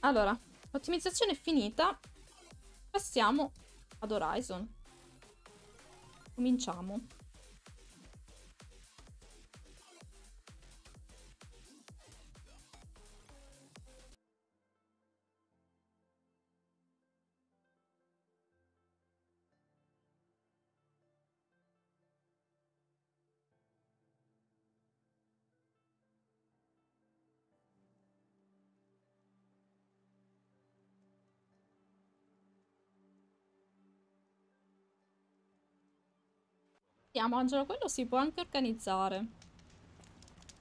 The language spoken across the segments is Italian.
Allora, l'ottimizzazione è finita. Passiamo ad Horizon. Cominciamo. Vediamo, Angelo, quello si può anche organizzare.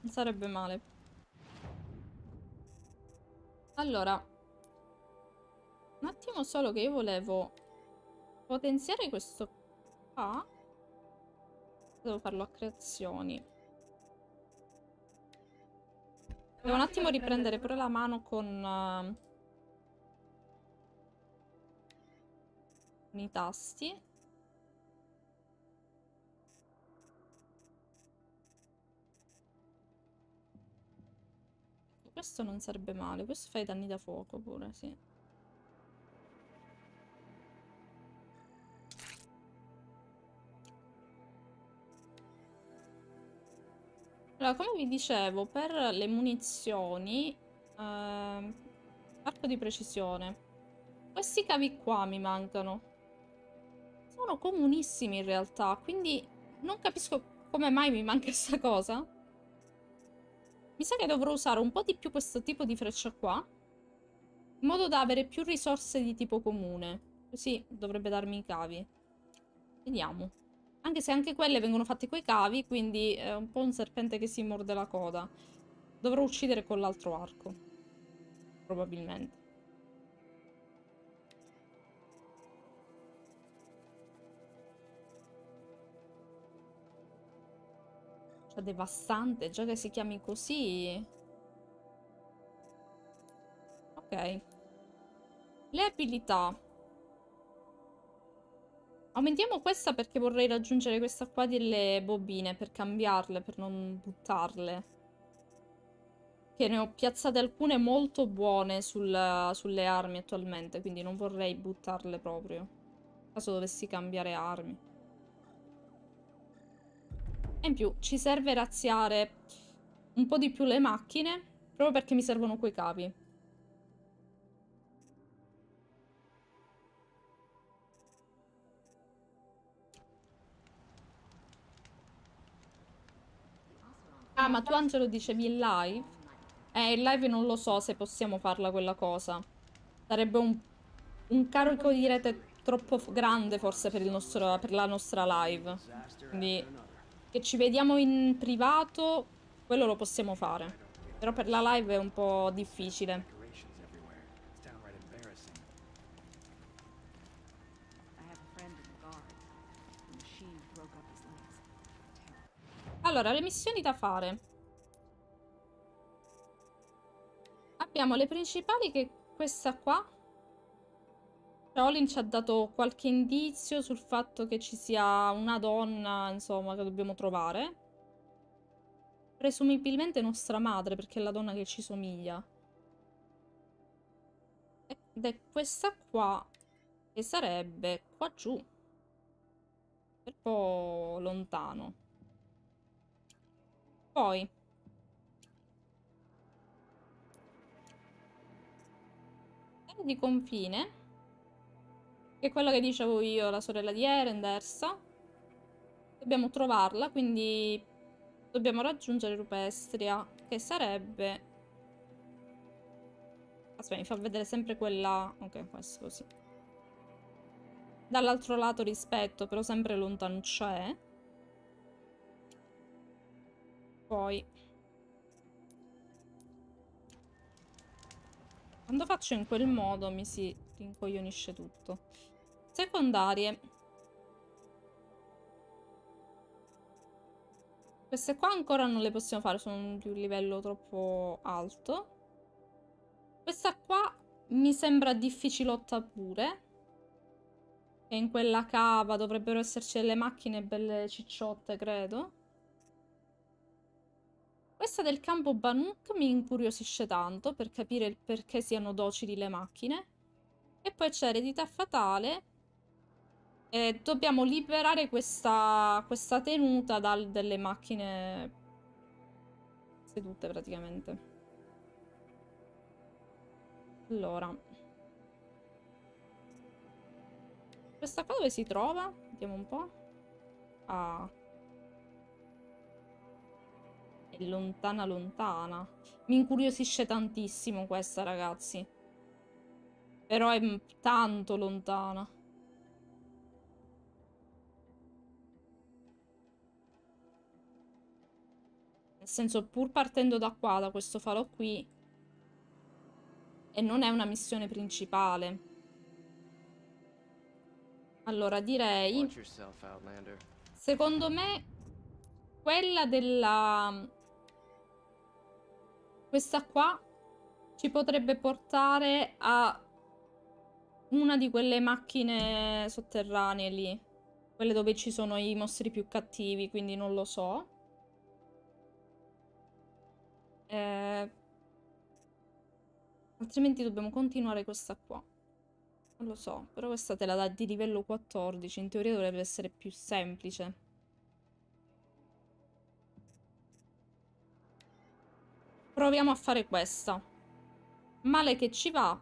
Non sarebbe male. Allora. Un attimo solo che io volevo potenziare questo qua. Devo farlo a creazioni. Devo un attimo riprendere pure la mano con... Uh, con i tasti. Questo non sarebbe male. Questo fa i danni da fuoco pure, sì. Allora, come vi dicevo, per le munizioni... Eh, arco di precisione. Questi cavi qua mi mancano. Sono comunissimi in realtà, quindi non capisco come mai mi manca questa cosa. Mi sa che dovrò usare un po' di più questo tipo di freccia qua. In modo da avere più risorse di tipo comune. Così dovrebbe darmi i cavi. Vediamo. Anche se anche quelle vengono fatte coi cavi, quindi è un po' un serpente che si morde la coda. Dovrò uccidere con l'altro arco. Probabilmente. Cioè, devastante, già che si chiami così. Ok. Le abilità. Aumentiamo questa perché vorrei raggiungere questa qua delle bobine per cambiarle, per non buttarle. Che ne ho piazzate alcune molto buone sul, sulle armi attualmente, quindi non vorrei buttarle proprio. Caso dovessi cambiare armi. E in più ci serve razziare un po' di più le macchine, proprio perché mi servono quei cavi. Ah, ma tu Angelo dicevi in live? Eh, in live non lo so se possiamo farla quella cosa. Sarebbe un, un carico di rete troppo grande forse per, nostro, per la nostra live. Quindi che ci vediamo in privato, quello lo possiamo fare. Però per la live è un po' difficile. Allora, le missioni da fare. Abbiamo le principali che questa qua Olin ci ha dato qualche indizio sul fatto che ci sia una donna, insomma, che dobbiamo trovare. Presumibilmente nostra madre, perché è la donna che ci somiglia. Ed è questa qua, che sarebbe qua giù. Un po' lontano. Poi... di confine che è quello che dicevo io, la sorella di Erendersa. Dobbiamo trovarla, quindi dobbiamo raggiungere Rupestria, che sarebbe... Aspetta, mi fa vedere sempre quella... Ok, questo così. Dall'altro lato rispetto, però sempre lontano c'è. Poi... Quando faccio in quel modo mi si rincoglionisce tutto. Secondarie. Queste qua ancora non le possiamo fare, sono di un livello troppo alto. Questa qua mi sembra difficilotta pure. E in quella cava dovrebbero esserci delle macchine belle cicciotte, credo. Questa del campo Banuk mi incuriosisce tanto per capire il perché siano docili le macchine. E poi c'è eredità fatale. E dobbiamo liberare questa, questa tenuta dal, delle macchine sedute praticamente. Allora. Questa qua dove si trova? Vediamo un po'. Ah. È lontana lontana. Mi incuriosisce tantissimo questa, ragazzi. Però è tanto lontana. Senso, pur partendo da qua, da questo falò qui, e non è una missione principale. Allora, direi... Secondo me, quella della... Questa qua ci potrebbe portare a una di quelle macchine sotterranee lì. Quelle dove ci sono i mostri più cattivi, quindi non lo so. Eh... Altrimenti dobbiamo continuare questa qua. Non lo so, però questa te la dà di livello 14, in teoria dovrebbe essere più semplice. Proviamo a fare questa. Male che ci va,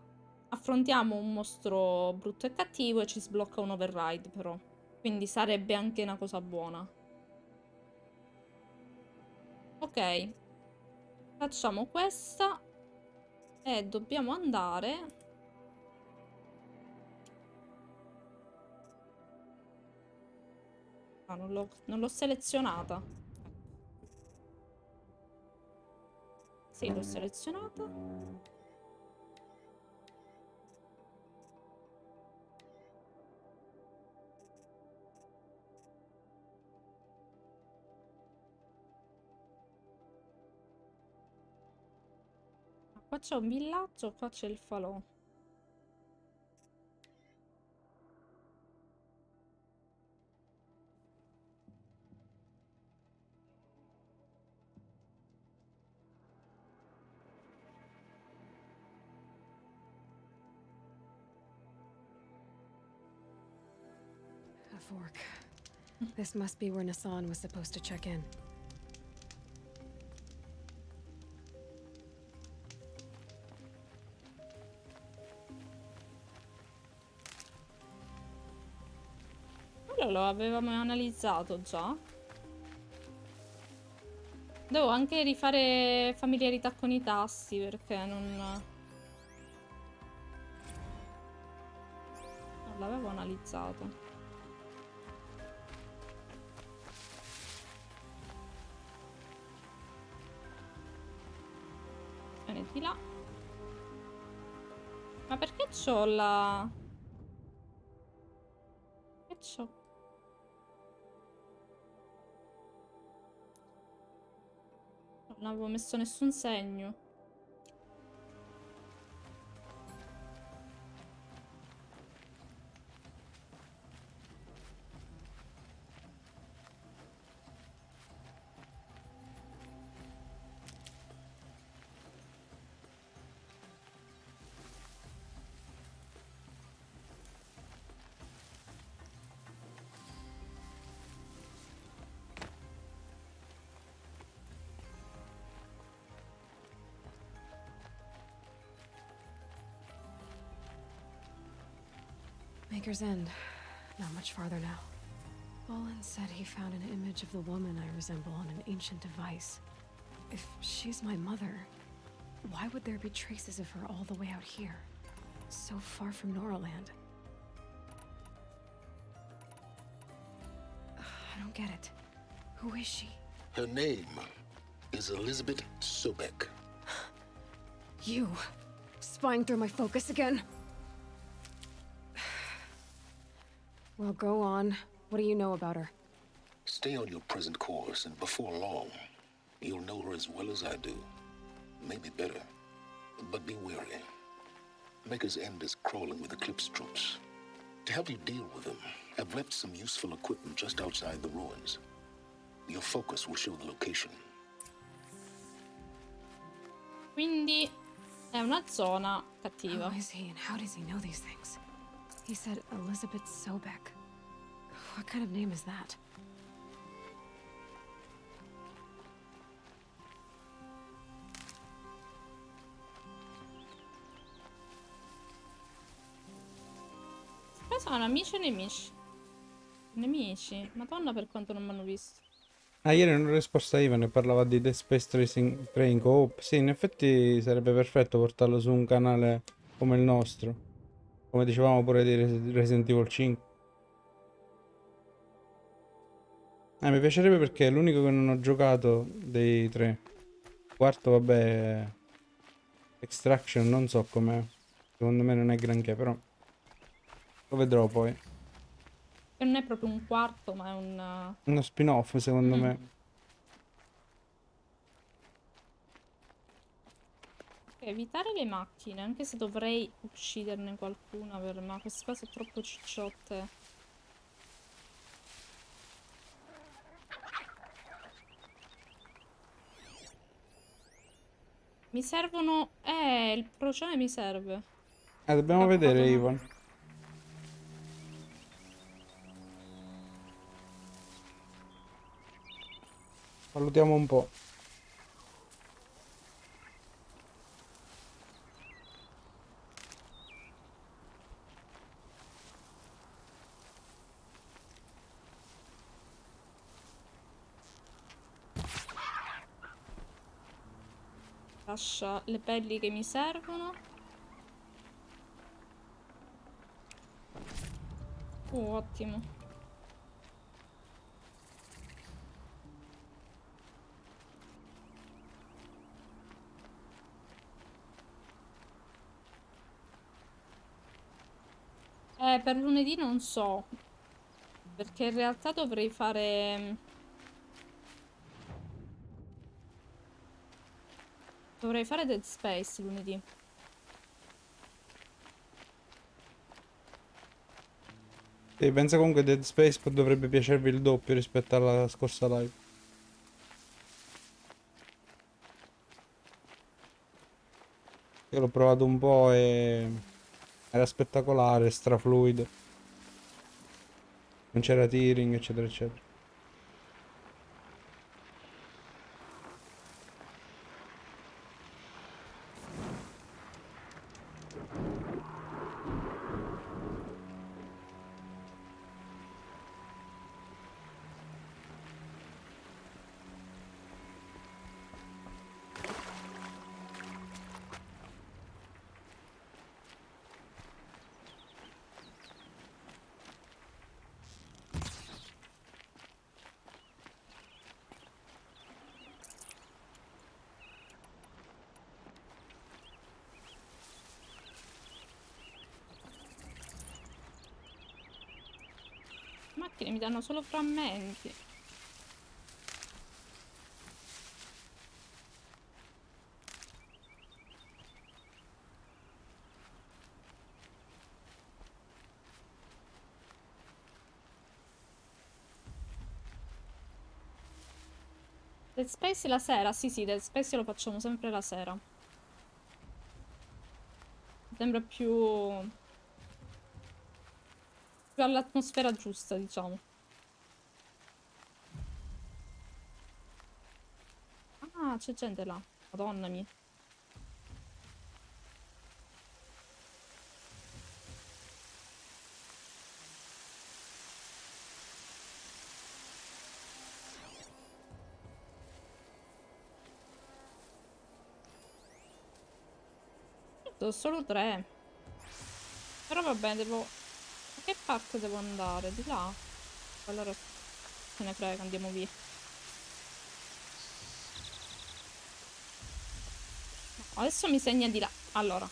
affrontiamo un mostro brutto e cattivo e ci sblocca un override però. Quindi sarebbe anche una cosa buona. Ok. Facciamo questa. E dobbiamo andare Ah, non l'ho selezionata. Sì, l'ho selezionata. Qua c'è un villaggio, qua c'è il falò. This must be where Nassan was supposed to check in. Lo avevamo analizzato già. Devo anche rifare familiarità con i tasti perché non... Non l'avevo analizzato. di là. Ma perché c'ho la... Che c'ho? Non avevo messo nessun segno. Maker's End. Not much farther now. Bolin said he found an image of the woman I resemble on an ancient device. If she's my mother, why would there be traces of her all the way out here? So far from Noraland. I don't get it. Who is she? Her name is Elizabeth Sobek. You? Spying through my focus again? Well, go on. What do you know about her? Stay on your present course, and before long, you'll know her as well as I do. Maybe better. But be wary. Maker's End is crawling with Eclipse troops. To help you deal with them, I've left some useful equipment just outside the ruins. Your focus will show the location. Quindi è una zona cattiva. Oh, Who is he and how does he know these things? He said Elizabeth Sobek. What kind of name is that? Qua sono amici o nemici? Nemici. Madonna per quanto non mi hanno visto. Ah, ieri non risposta Ivan e parlava di Dead Space Tracing Train Co-op. Sì, in effetti sarebbe perfetto portarlo su un canale come il nostro. Come dicevamo pure di Res- Resident Evil 5. Eh, mi piacerebbe perché è l'unico che non ho giocato dei tre. Quarto, vabbè, Extraction, non so com'è. Secondo me non è granché, però lo vedrò poi. Non è proprio un quarto, ma è un... Uno spin-off, secondo Mm. me. Evitare le macchine, anche se dovrei ucciderne qualcuna per... Ma queste qua sono troppo cicciotte. Mi servono... Eh, il procione mi serve. Eh, dobbiamo Ho vedere, fatto- Ivan. Valutiamo un po'. Lascia le pelli che mi servono. Oh, ottimo. Eh, per lunedì non so. Perché in realtà dovrei fare... Dovrei fare Dead Space lunedì. Sì, pensa comunque Dead Space dovrebbe piacervi il doppio rispetto alla scorsa live. Io l'ho provato un po' e era spettacolare, strafluido. Non c'era tearing, eccetera, eccetera. Macchine mi danno solo frammenti. Dead Space la sera? Sì, sì, Dead Space lo facciamo sempre la sera. Sembra più... all'atmosfera giusta, diciamo. Ah, c'è gente là. Madonna mia. Solo tre. Però vabbè, devo... Che parte devo andare? Di là? Allora... Se ne frega, andiamo via. Adesso mi segna di là. Allora.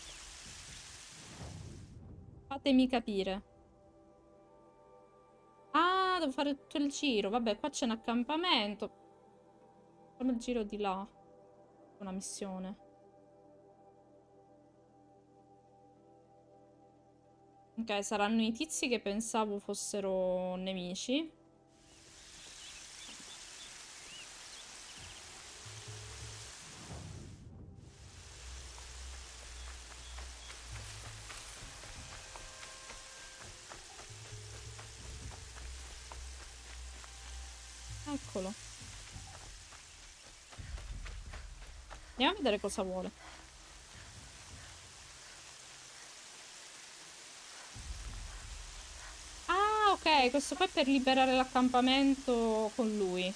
Fatemi capire. Ah, devo fare tutto il giro. Vabbè, qua c'è un accampamento. Facciamo il giro di là. Una missione. Ok, saranno i tizi che pensavo fossero nemici. Eccolo. Andiamo a vedere cosa vuole. Questo qua è per liberare l'accampamento con lui.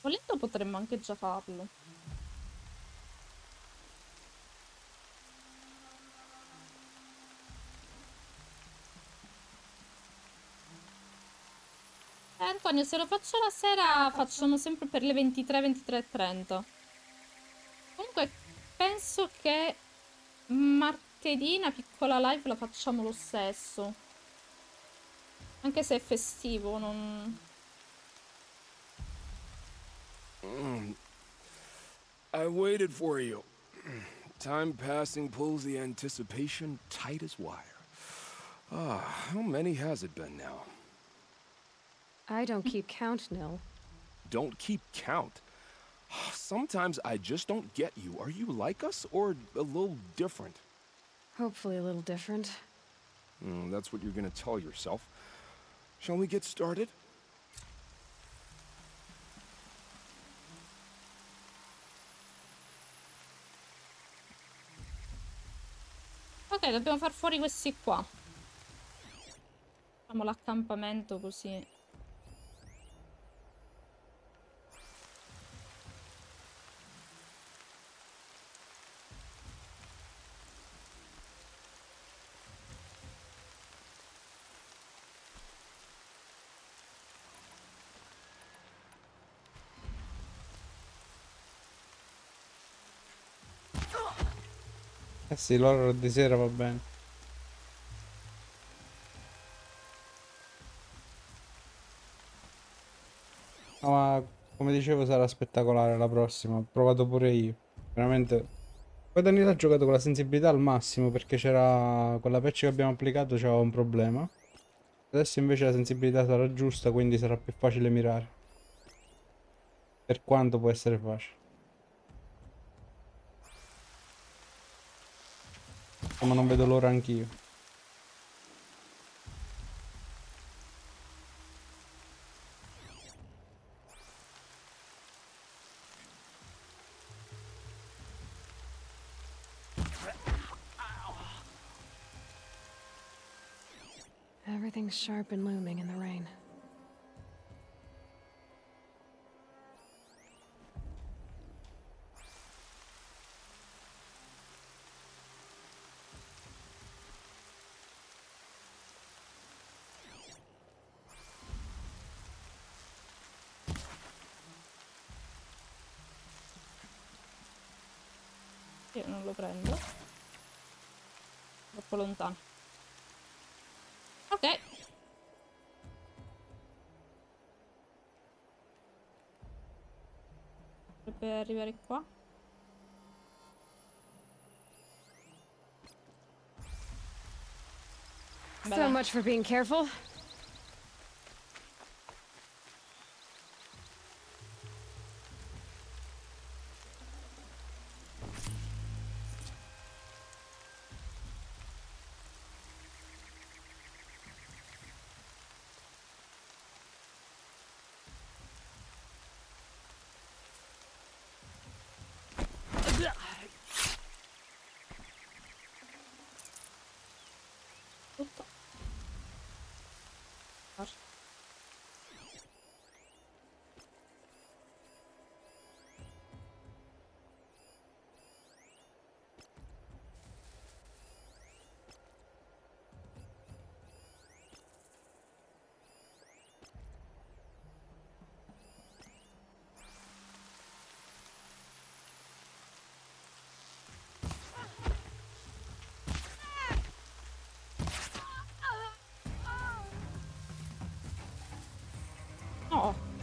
Volendo potremmo anche già farlo. Eh, Antonio, se lo faccio la sera facciamo sempre per le 23, 23.30. Comunque, penso che martedì una piccola live la facciamo lo stesso. Anche se è festivo, non... Mm. I waited for you. Time passing pulls the anticipation tight as wire. Ah, how many has it been now? I don't keep count, Nil. Don't keep count. Sometimes I just don't get you. Are you like us or a little different? Hopefully a little different. Mm, that's what you're gonna tell yourself. Shall we get started? Ok, dobbiamo far fuori questi qua. Facciamo l'accampamento così. Eh sì, l'horror di sera va bene. No, ma come dicevo sarà spettacolare la prossima. Ho provato pure io. Veramente. Poi Daniele ha giocato con la sensibilità al massimo perché c'era con la patch che abbiamo applicato c'era un problema. Adesso invece la sensibilità sarà giusta, quindi sarà più facile mirare. Per quanto può essere facile. Ma non vedo l'ora anch'io. Everything's sharp and looming in the rain. Non lo prendo. Troppo lontano. Ok. Dovrebbe arrivare qua. So Bene. much for being careful.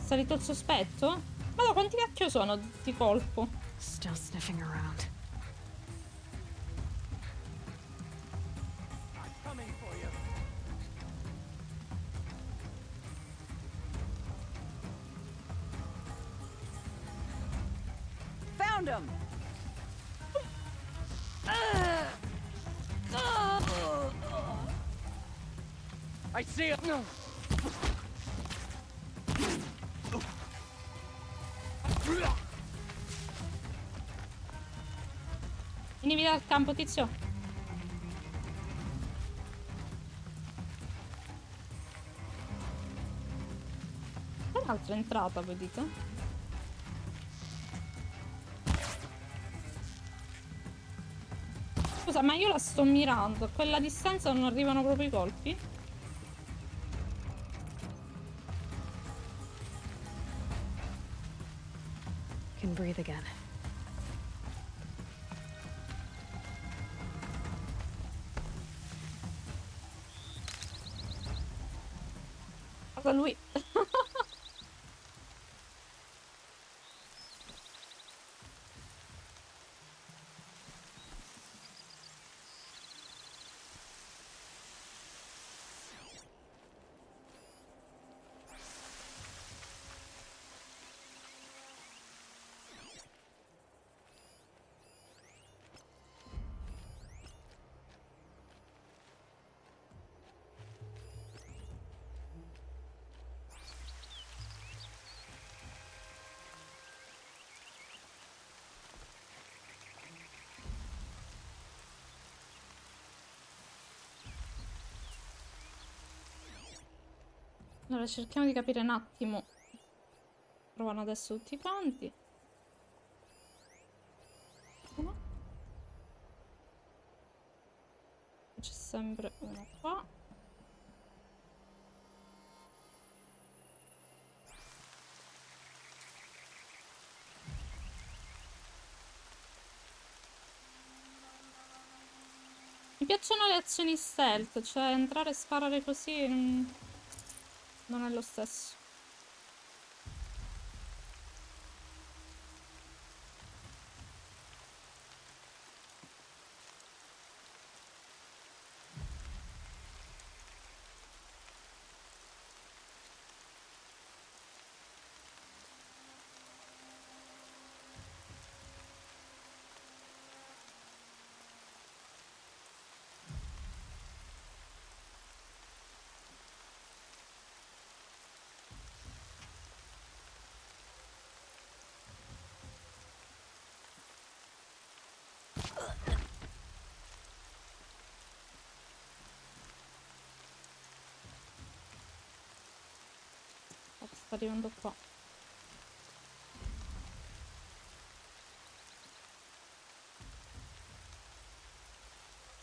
Salito il sospetto? Ma no, quanti cacchio sono di colpo? Still sniffing around. Found him. I see him. Campo, tizio. C'è un'altra entrata, voi dite? Scusa, ma io la sto mirando. A quella distanza non arrivano proprio i colpi? Can breathe again. Allora, cerchiamo di capire un attimo. Provano adesso tutti quanti. C'è sempre uno qua. Mi piacciono le azioni stealth, cioè entrare e sparare così... non è lo stesso. Oh, sta arrivando qua.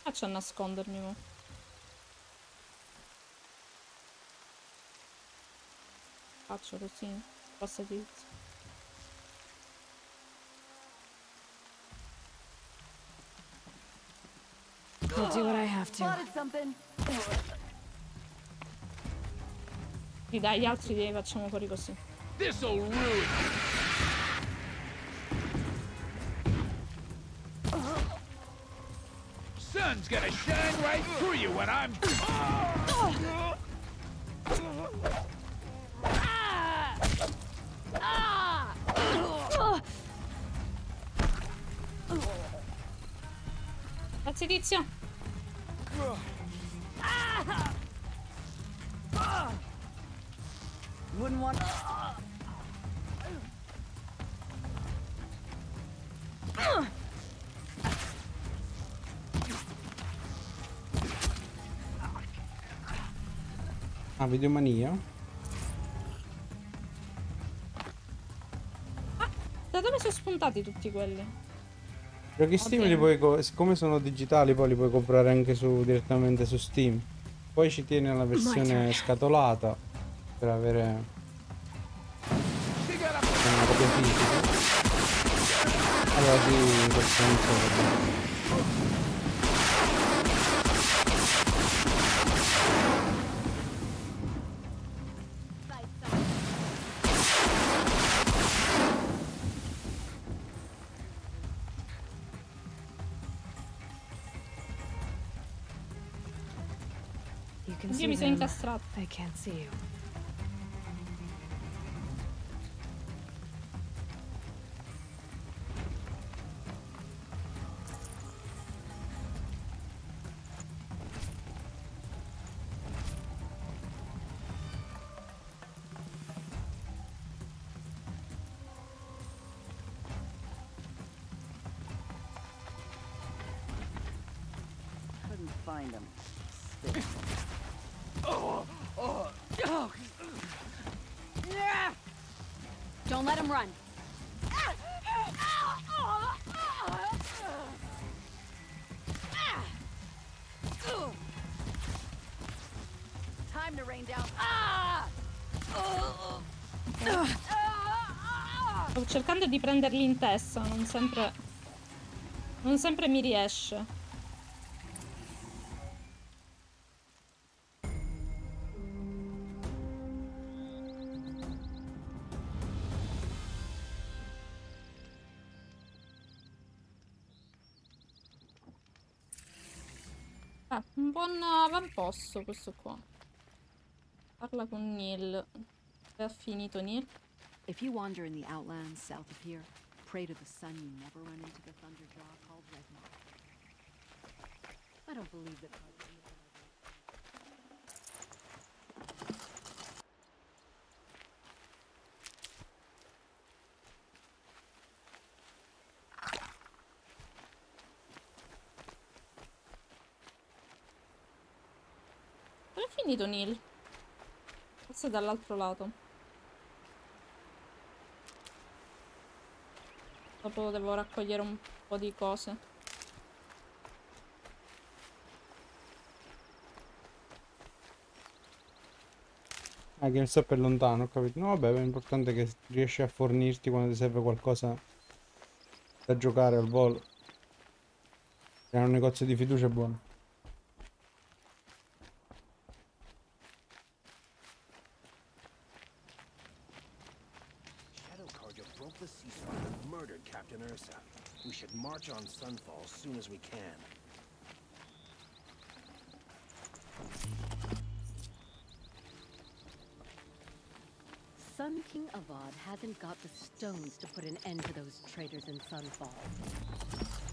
Faccio a nascondermi mo. Faccio così. Passa di I'll do what I have to. Sì, dai, gli altri li facciamo fuori così. Sun's gonna shine right through you when I'm. Grazie tizio. Ah, videomania? Da dove sono spuntati tutti quelli? Giochi Steam Ok. li puoi, co- siccome sono digitali, poi li puoi comprare anche su, direttamente su Steam. Poi ci tieni la versione scatolata per avere una copia fisica. Allora sì, questo They can't see you. Cercando di prenderli in testa, non sempre... Non sempre mi riesce. Ah, un buon avamposto questo qua. Parla con Neil. Ha finito Neil? If you wander in the outlands south of here, pray to the sun you never run into the thunderjaw called Red Moth. I don't believe that. Dove è finito Neil? Forse dall'altro lato. Dopo devo raccogliere un po' di cose. Ah, GameStop è lontano, ho capito. No, vabbè, è che riesci a fornirti quando ti serve qualcosa da giocare al volo. È un negozio di fiducia buono.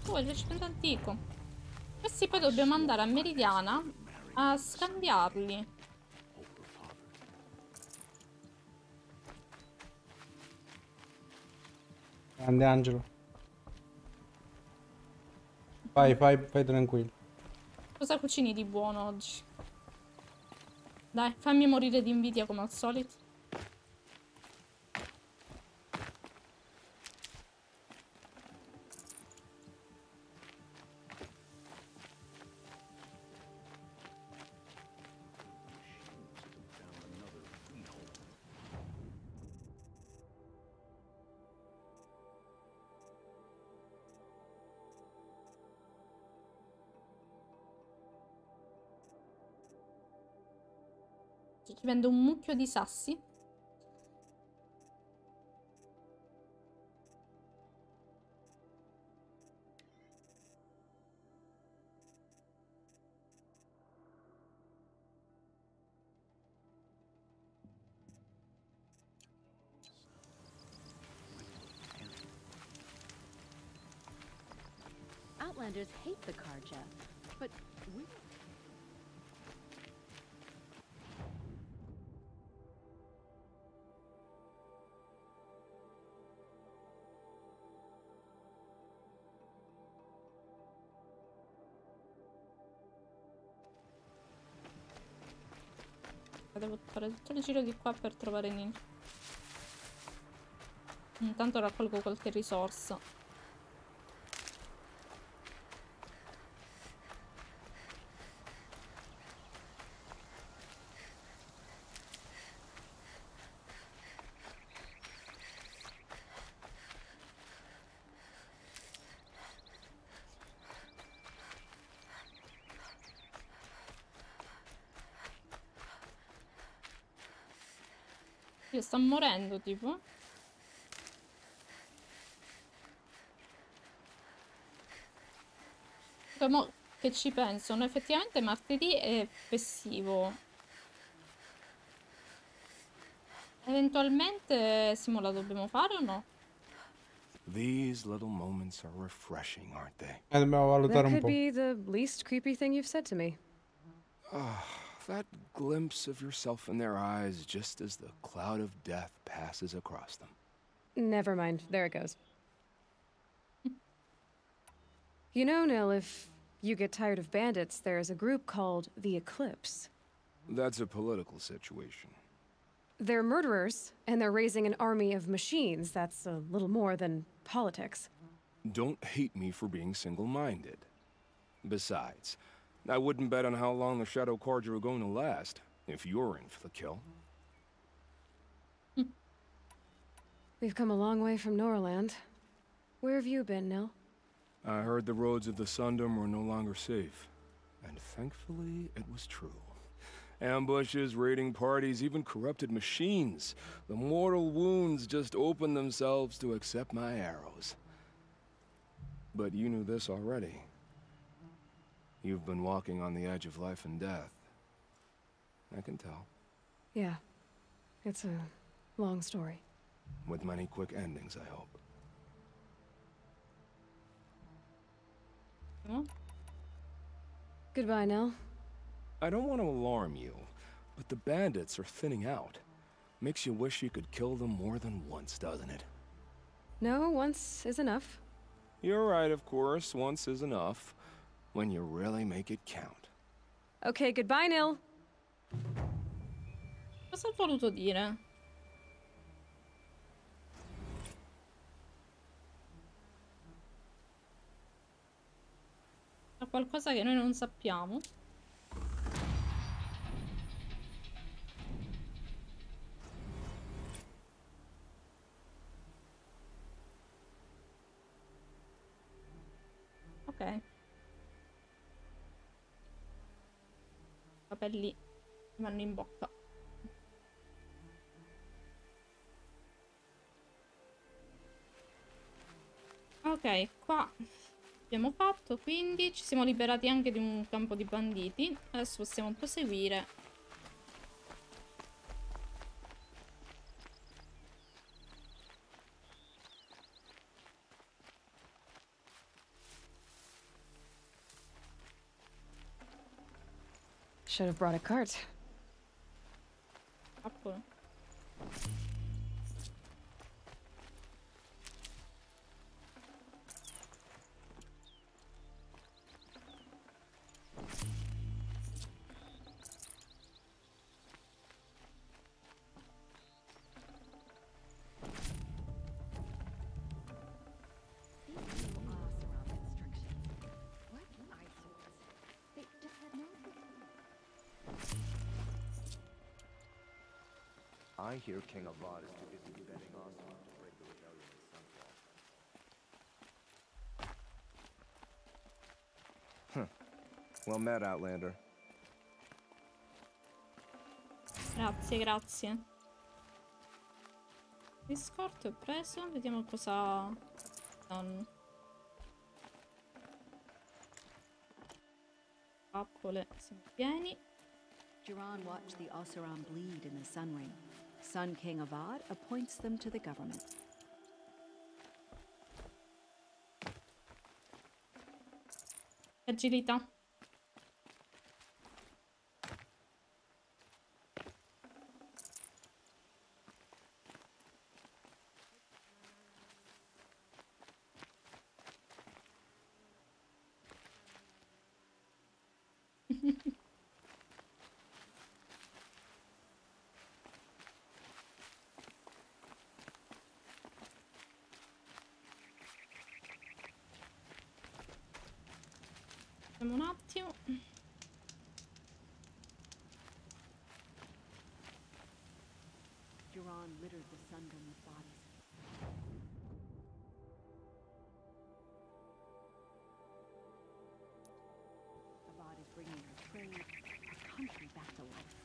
Oh, il recipiente antico. Questi poi dobbiamo andare a Meridiana a scambiarli. Grande Angelo. Vai, vai, vai tranquillo. Cosa cucini di buono oggi? Dai, fammi morire di invidia come al solito. Ci vendo un mucchio di sassi. Fare tutto il giro di qua per trovare Nin. Intanto raccolgo qualche risorsa. Sto morendo, tipo. Come che ci penso, no, effettivamente martedì è festivo. Eventualmente Simo la dobbiamo fare o no? These little moments are refreshing, aren't they? Eh, dobbiamo valutare That un could po'. be the least creepy thing you've said to me. That glimpse of yourself in their eyes just as the cloud of death passes across them. Never mind. There it goes. you know, Nil, if you get tired of bandits, there's a group called the Eclipse. That's a political situation. They're murderers, and they're raising an army of machines. That's a little more than politics. Don't hate me for being single-minded. Besides, I wouldn't bet on how long the Shadow Cards are going to last, if you're in for the kill. We've come a long way from Norland. Where have you been, Nil? I heard the roads of the Sundom were no longer safe. And thankfully, it was true. Ambushes, raiding parties, even corrupted machines. The mortal wounds just opened themselves to accept my arrows. But you knew this already. You've been walking on the edge of life and death. I can tell. Yeah. It's a long story. With many quick endings, I hope. No? Goodbye, Nil. I don't want to alarm you, but the bandits are thinning out. Makes you wish you could kill them more than once, doesn't it? No, once is enough. You're right, of course. Once is enough. When you really make it count. Okay, goodbye, Nil. Cosa ha voluto dire? C'è qualcosa che noi non sappiamo. Ok. Capelli vanno in bocca. Ok, qua abbiamo fatto, quindi ci siamo liberati anche di un campo di banditi. Adesso possiamo proseguire. Should have brought a cart. Apple. Hear King Avad is too busy defending Osman to break the rebellion in Sunfall. Hmm. Well met, Outlander. Grazie, grazie. Discorto ho preso, vediamo cosa danno. Appole siamo pieni. Jiran watched the Oseram bleed in the Sun Ring. Sun King Avad appoints them to the government. Agilità. Bringing her trade, her country back to life.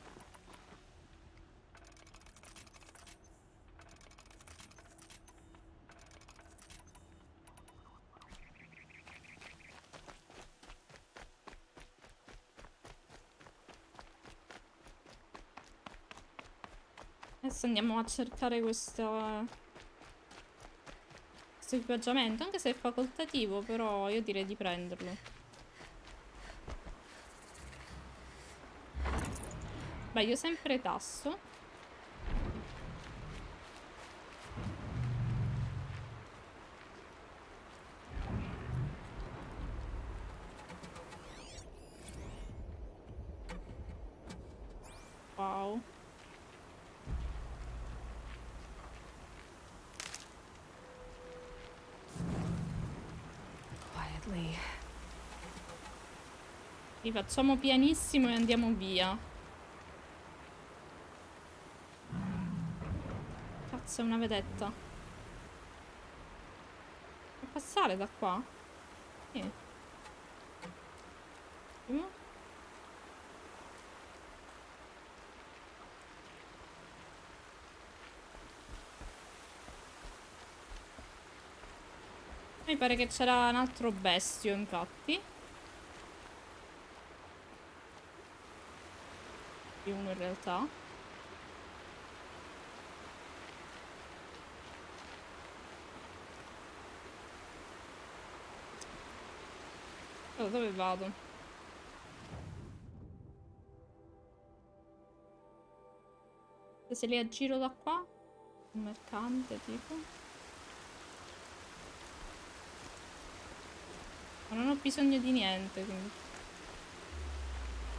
Adesso andiamo a cercare questo... Questo equipaggiamento, anche se è facoltativo, però io direi di prenderlo. sbaglio sempre tasso. Wow. Li facciamo pianissimo e andiamo via. È una vedetta. Può passare da qua? Sì. Attimo. Mi pare che c'era un altro bestio, infatti. Uno in realtà. Dove vado? Se li aggiro da qua? Un mercante, tipo. Ma non ho bisogno di niente, quindi.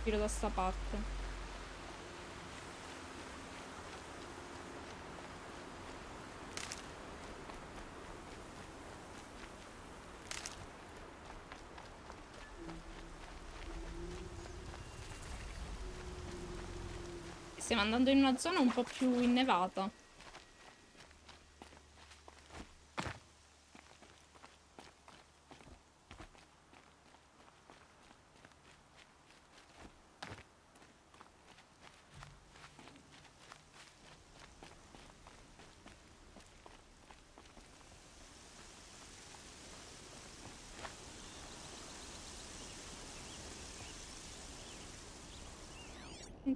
Giro da sta parte. Andando in una zona un po' più innevata.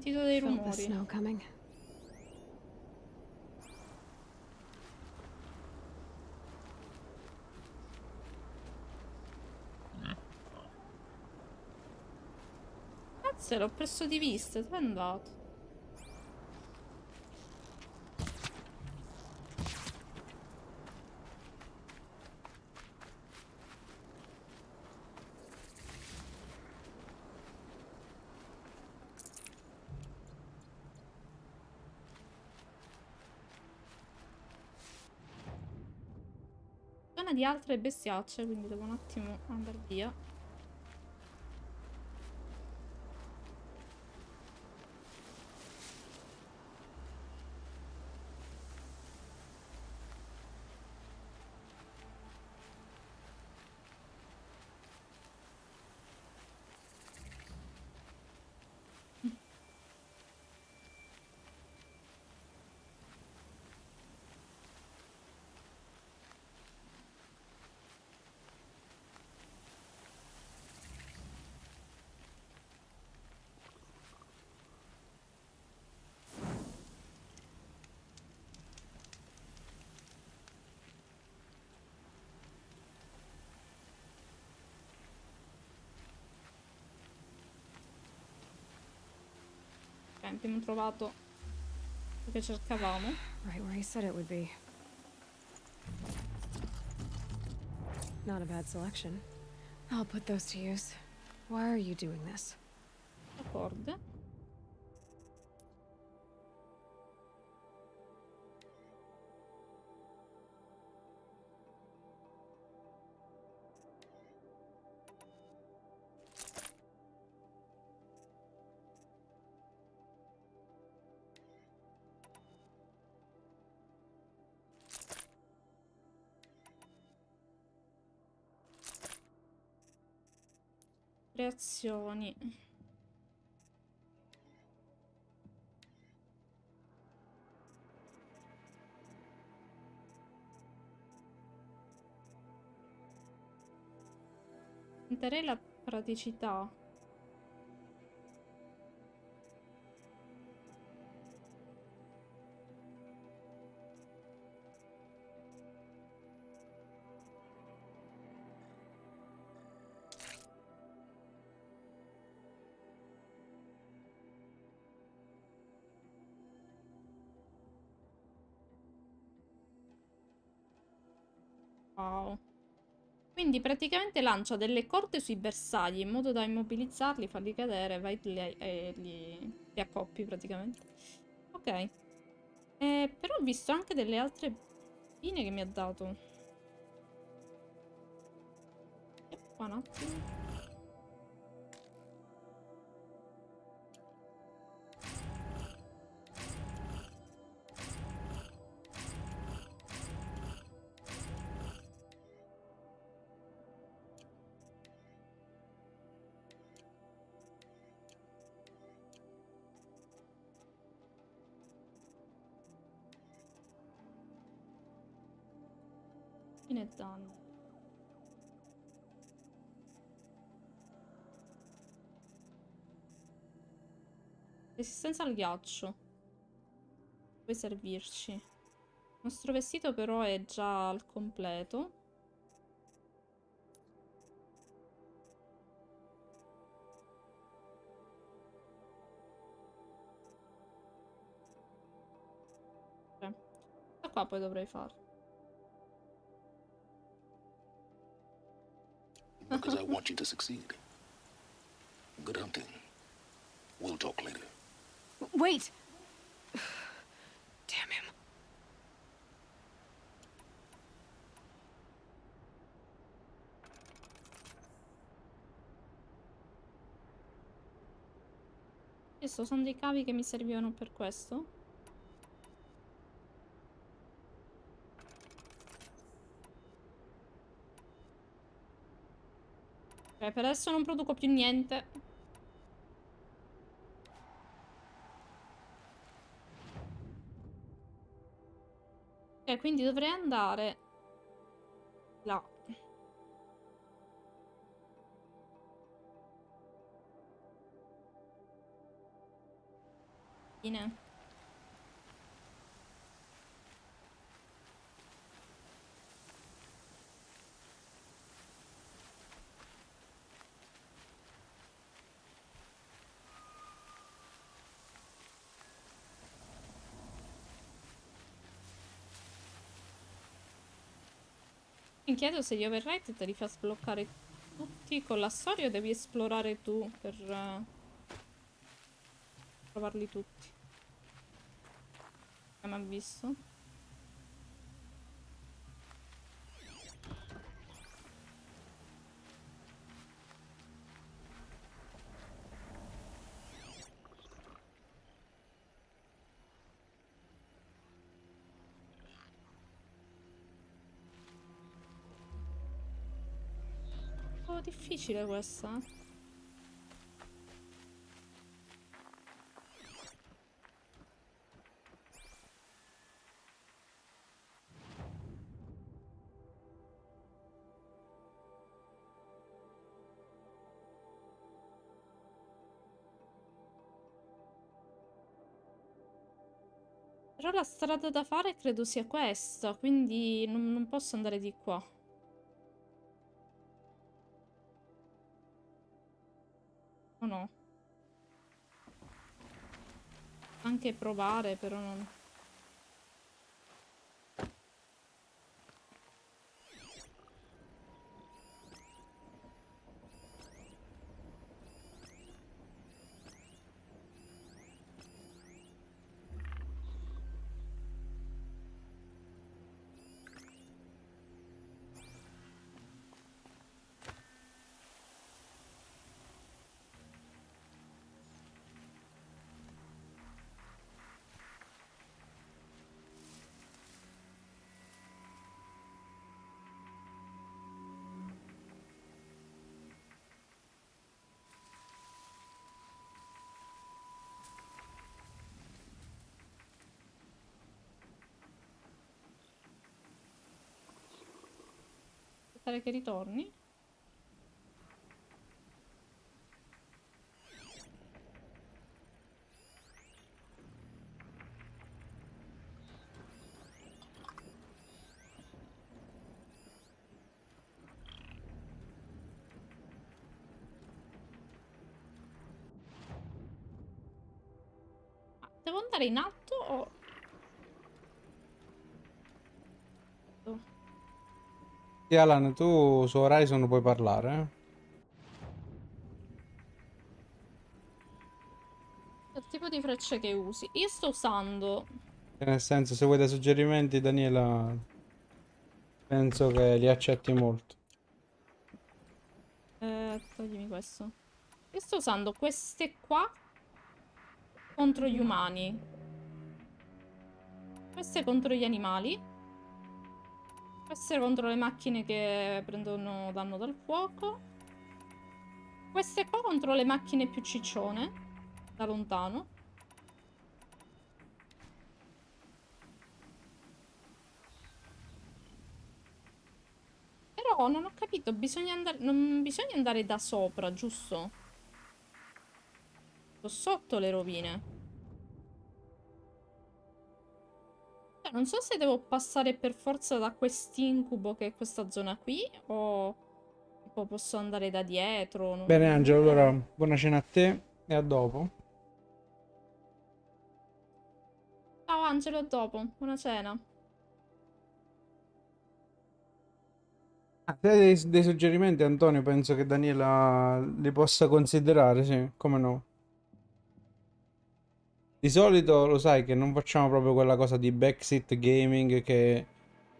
Sentito dei rumori. Cazzo, l'ho perso di vista. Dove è andato? Di altre bestiacce, quindi devo un attimo andare via. Ok, abbiamo trovato quello che cercavamo. Right where he said it would be. Not a bad selection. I'll put those to use. Why are you doing this? La Reazioni. Aumenterei la praticità. Quindi praticamente lancia delle corde sui bersagli in modo da immobilizzarli, farli cadere, vai e li, li accoppi praticamente. Ok. Eh, però ho visto anche delle altre pine che mi ha dato. E qua un attimo. Danni. Resistenza al ghiaccio. Puoi servirci. Il nostro vestito però è già al completo. Da qua poi dovrei fare. Because I want you to succeed. Good hunting. We'll talk later. Wait! Damn him. Questo sono dei cavi che mi servivano per questo. Ok, per adesso non produco più niente. Ok, quindi dovrei andare là. Fine. Mi chiedo se gli override te li fa sbloccare tutti con la storia o devi esplorare tu per eh, trovarli tutti. Come ha visto? Difficile questa. Però la strada da fare credo sia questa, quindi non, non posso andare di qua. No? Anche provare, però non... Aspettare che ritorni? Ah, Devo andare in alto Sì, Alan, tu su Horizon puoi parlare, eh? Il tipo di frecce che usi. Io sto usando... Cioè, Nel senso, se vuoi dei suggerimenti, Daniela, penso che li accetti molto. Eh, toglimi questo. Io sto usando queste qua contro gli umani. Queste contro gli animali. Queste contro le macchine che prendono danno dal fuoco. Queste qua contro le macchine più ciccione. Da lontano. Però non ho capito, bisogna andare... Non bisogna andare da sopra, giusto? Sto sotto le rovine. Non so se devo passare per forza da quest'incubo che è questa zona qui o tipo posso andare da dietro. non- Bene Angelo, allora buona cena a te e a dopo. Ciao Angelo, a dopo. Buona cena. Ah, se hai dei, dei suggerimenti Antonio, penso che Daniela li possa considerare, sì, come no. Di solito lo sai che non facciamo proprio quella cosa di backseat gaming che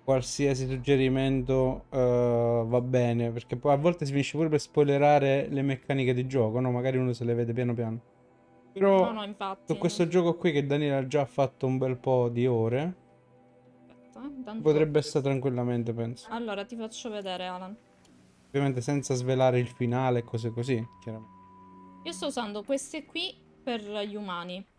qualsiasi suggerimento eh, va bene, perché poi a volte si finisce pure per spoilerare le meccaniche di gioco, no? Magari uno se le vede piano piano. Però No, no, infatti. su questo gioco qui che Daniela ha già fatto un bel po' di ore, eh, intanto- potrebbe stare tranquillamente, penso. Allora, ti faccio vedere, Alan. Ovviamente senza svelare il finale e cose così, chiaramente. Io sto usando queste qui per gli umani.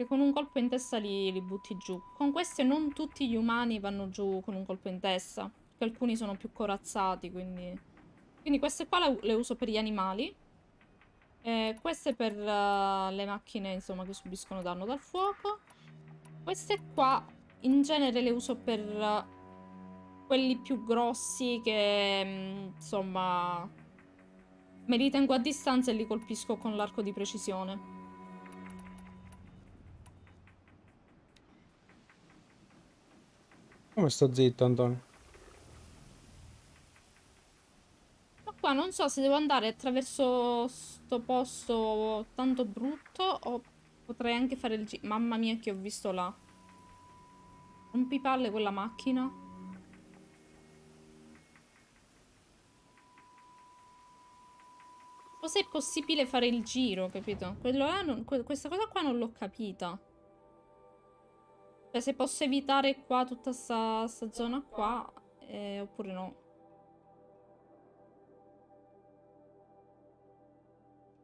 Che con un colpo in testa li, li butti giù. Con queste non tutti gli umani vanno giù con un colpo in testa. Perché alcuni sono più corazzati, quindi... Quindi queste qua le, le uso per gli animali. E queste per eh, le macchine, insomma, che subiscono danno dal fuoco. Queste qua, in genere, le uso per eh, quelli più grossi che, mm, insomma... Me li tengo a distanza e li colpisco con l'arco di precisione. Come sto zitto, Antonio? Ma qua non so se devo andare attraverso sto posto tanto brutto o potrei anche fare il giro. Mamma mia che ho visto là. Rompipalle quella macchina. O se è possibile fare il giro, capito? Non- que- questa cosa qua non l'ho capita. Cioè se posso evitare qua tutta sta, sta zona qua eh, oppure no.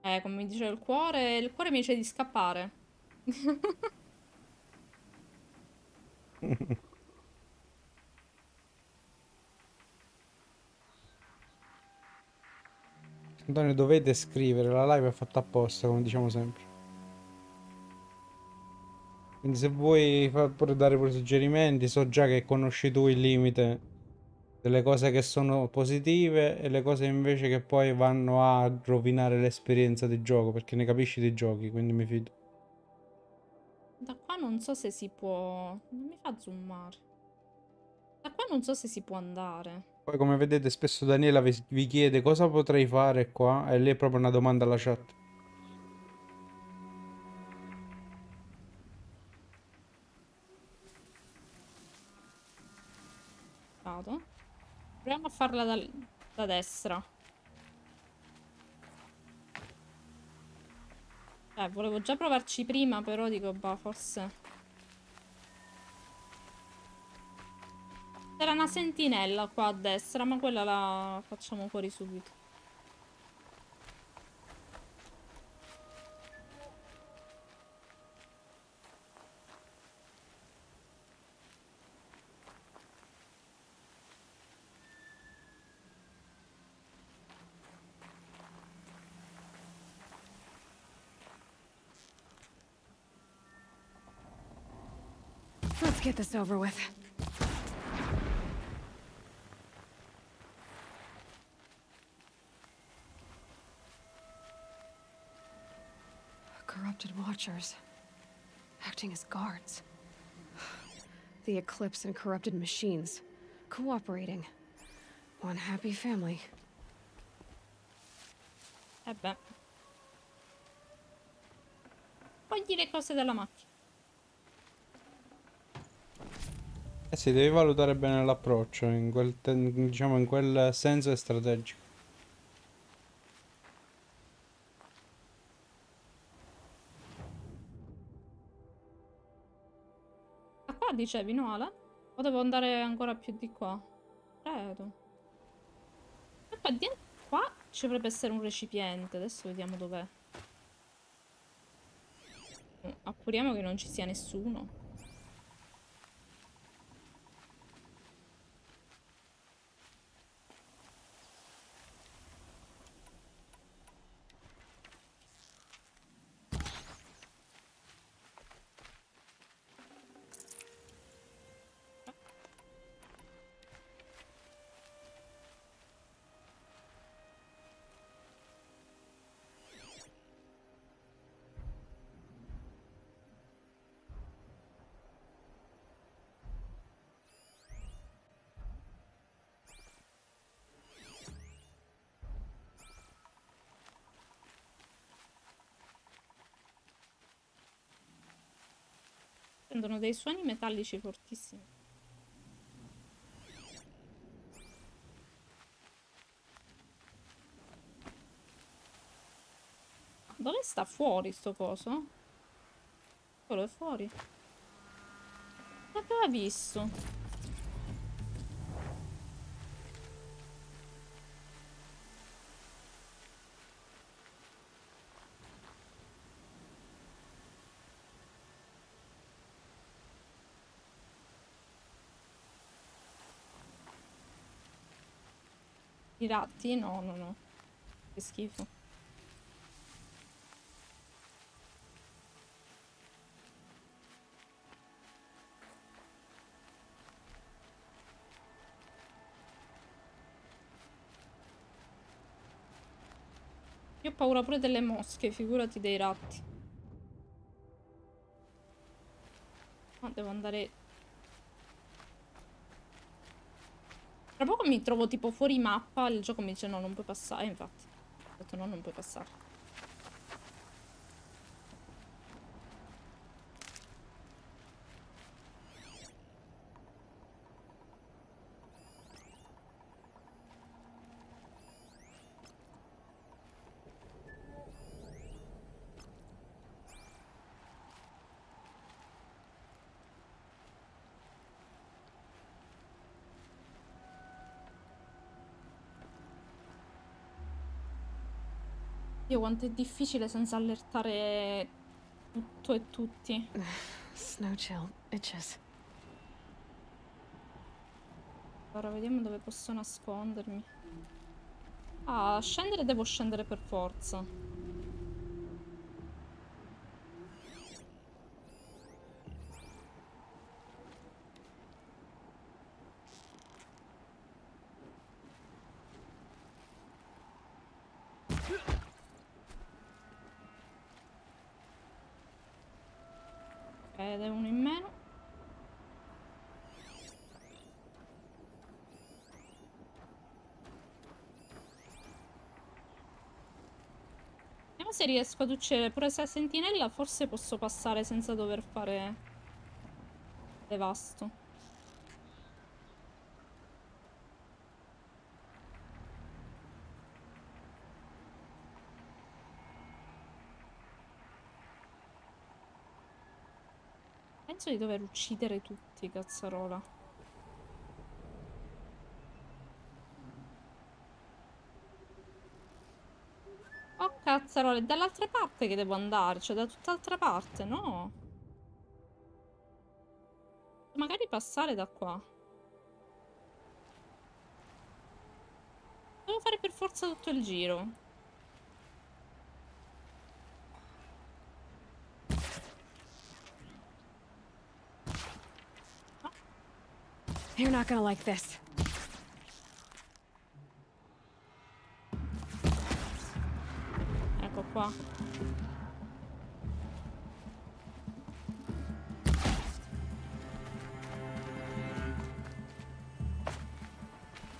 Eh, come mi dice il cuore, il cuore mi dice di scappare. Antonio, dovete scrivere, la live è fatta apposta, come diciamo sempre. Quindi se vuoi pure dare pure suggerimenti, so già che conosci tu il limite delle cose che sono positive e le cose invece che poi vanno a rovinare l'esperienza di gioco, perché ne capisci dei giochi, quindi mi fido. Da qua non so se si può... Non mi fa zoomare. Da qua non so se si può andare. Poi come vedete spesso Daniela vi, vi chiede cosa potrei fare qua e lì è proprio una domanda alla chat. Proviamo a farla dal- da destra. Eh, volevo già provarci prima, però dico, bah, forse... C'era una sentinella qua a destra, ma quella la facciamo fuori subito. Get this over with. Corrupted watchers. Acting as guards. The Eclipse and corrupted machines. Cooperating. One happy family. Eh beh. Le cose dalla macchina. Eh sì, devi valutare bene l'approccio, in quel, diciamo in quel senso è strategico. Ma qua dicevi, no, Alan? O devo andare ancora più di qua? Credo. E qua, qua ci dovrebbe essere un recipiente. Adesso vediamo dov'è. Mm, Appuriamo che non ci sia nessuno. Sentono dei suoni metallici fortissimi. Dove sta fuori sto coso? Quello è fuori. L'aveva visto. I ratti? No, no, no. Che schifo. Io ho paura pure delle mosche, figurati dei ratti. No, devo andare... Tra poco mi trovo tipo fuori mappa, il gioco mi dice no, non puoi passare, infatti. Ho detto no, non puoi passare. Dio, quanto è difficile senza allertare tutto e tutti. Snow chill itches. Ora vediamo dove posso nascondermi. Ah, scendere devo scendere per forza. Ok, ed è uno in meno. Vediamo se riesco ad uccidere pure se sentinella, forse posso passare senza dover fare devasto. Penso di dover uccidere tutti, cazzarola. Oh, cazzarola, è dall'altra parte che devo andare, cioè da tutt'altra parte, no? Magari passare da qua. Devo fare per forza tutto il giro. You're not gonna like this. Qua.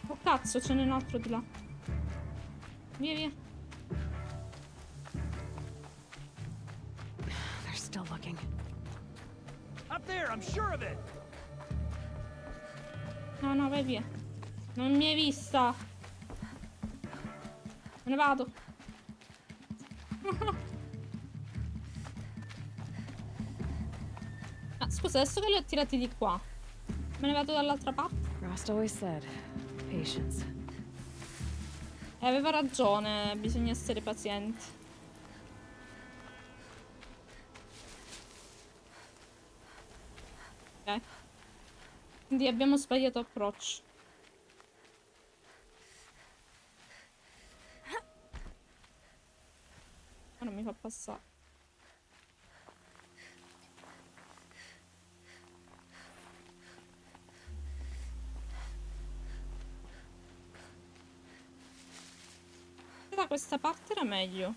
Oh cazzo, ce n'è un altro di là. Via via. They're still looking. Up there, I'm sure of it. No, no, vai via. Non mi hai vista. Me ne vado. Ah, scusa, adesso che li ho tirati di qua. Me ne vado dall'altra parte. Rost always said, patience. E aveva ragione, bisogna essere pazienti. Ok. Quindi abbiamo sbagliato approccio. Ma non mi fa passare. Questa parte era meglio.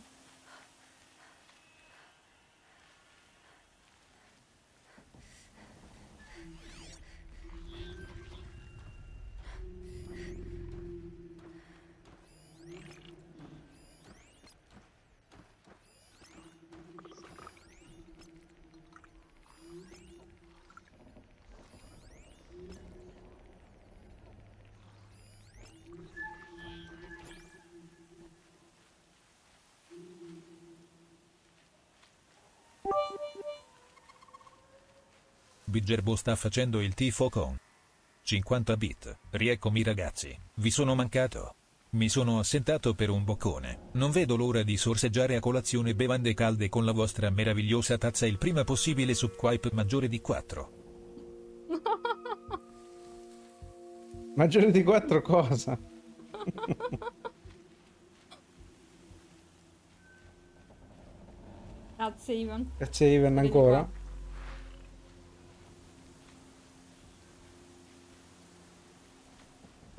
Biggerbo sta facendo il tifo con 50 bit. Rieccomi ragazzi, vi sono mancato. Mi sono assentato per un boccone. Non vedo l'ora di sorseggiare a colazione bevande calde con la vostra meravigliosa tazza il prima possibile su Quipe maggiore di 4. Maggiore di 4 cosa? Grazie Ivan. Grazie Ivan ancora.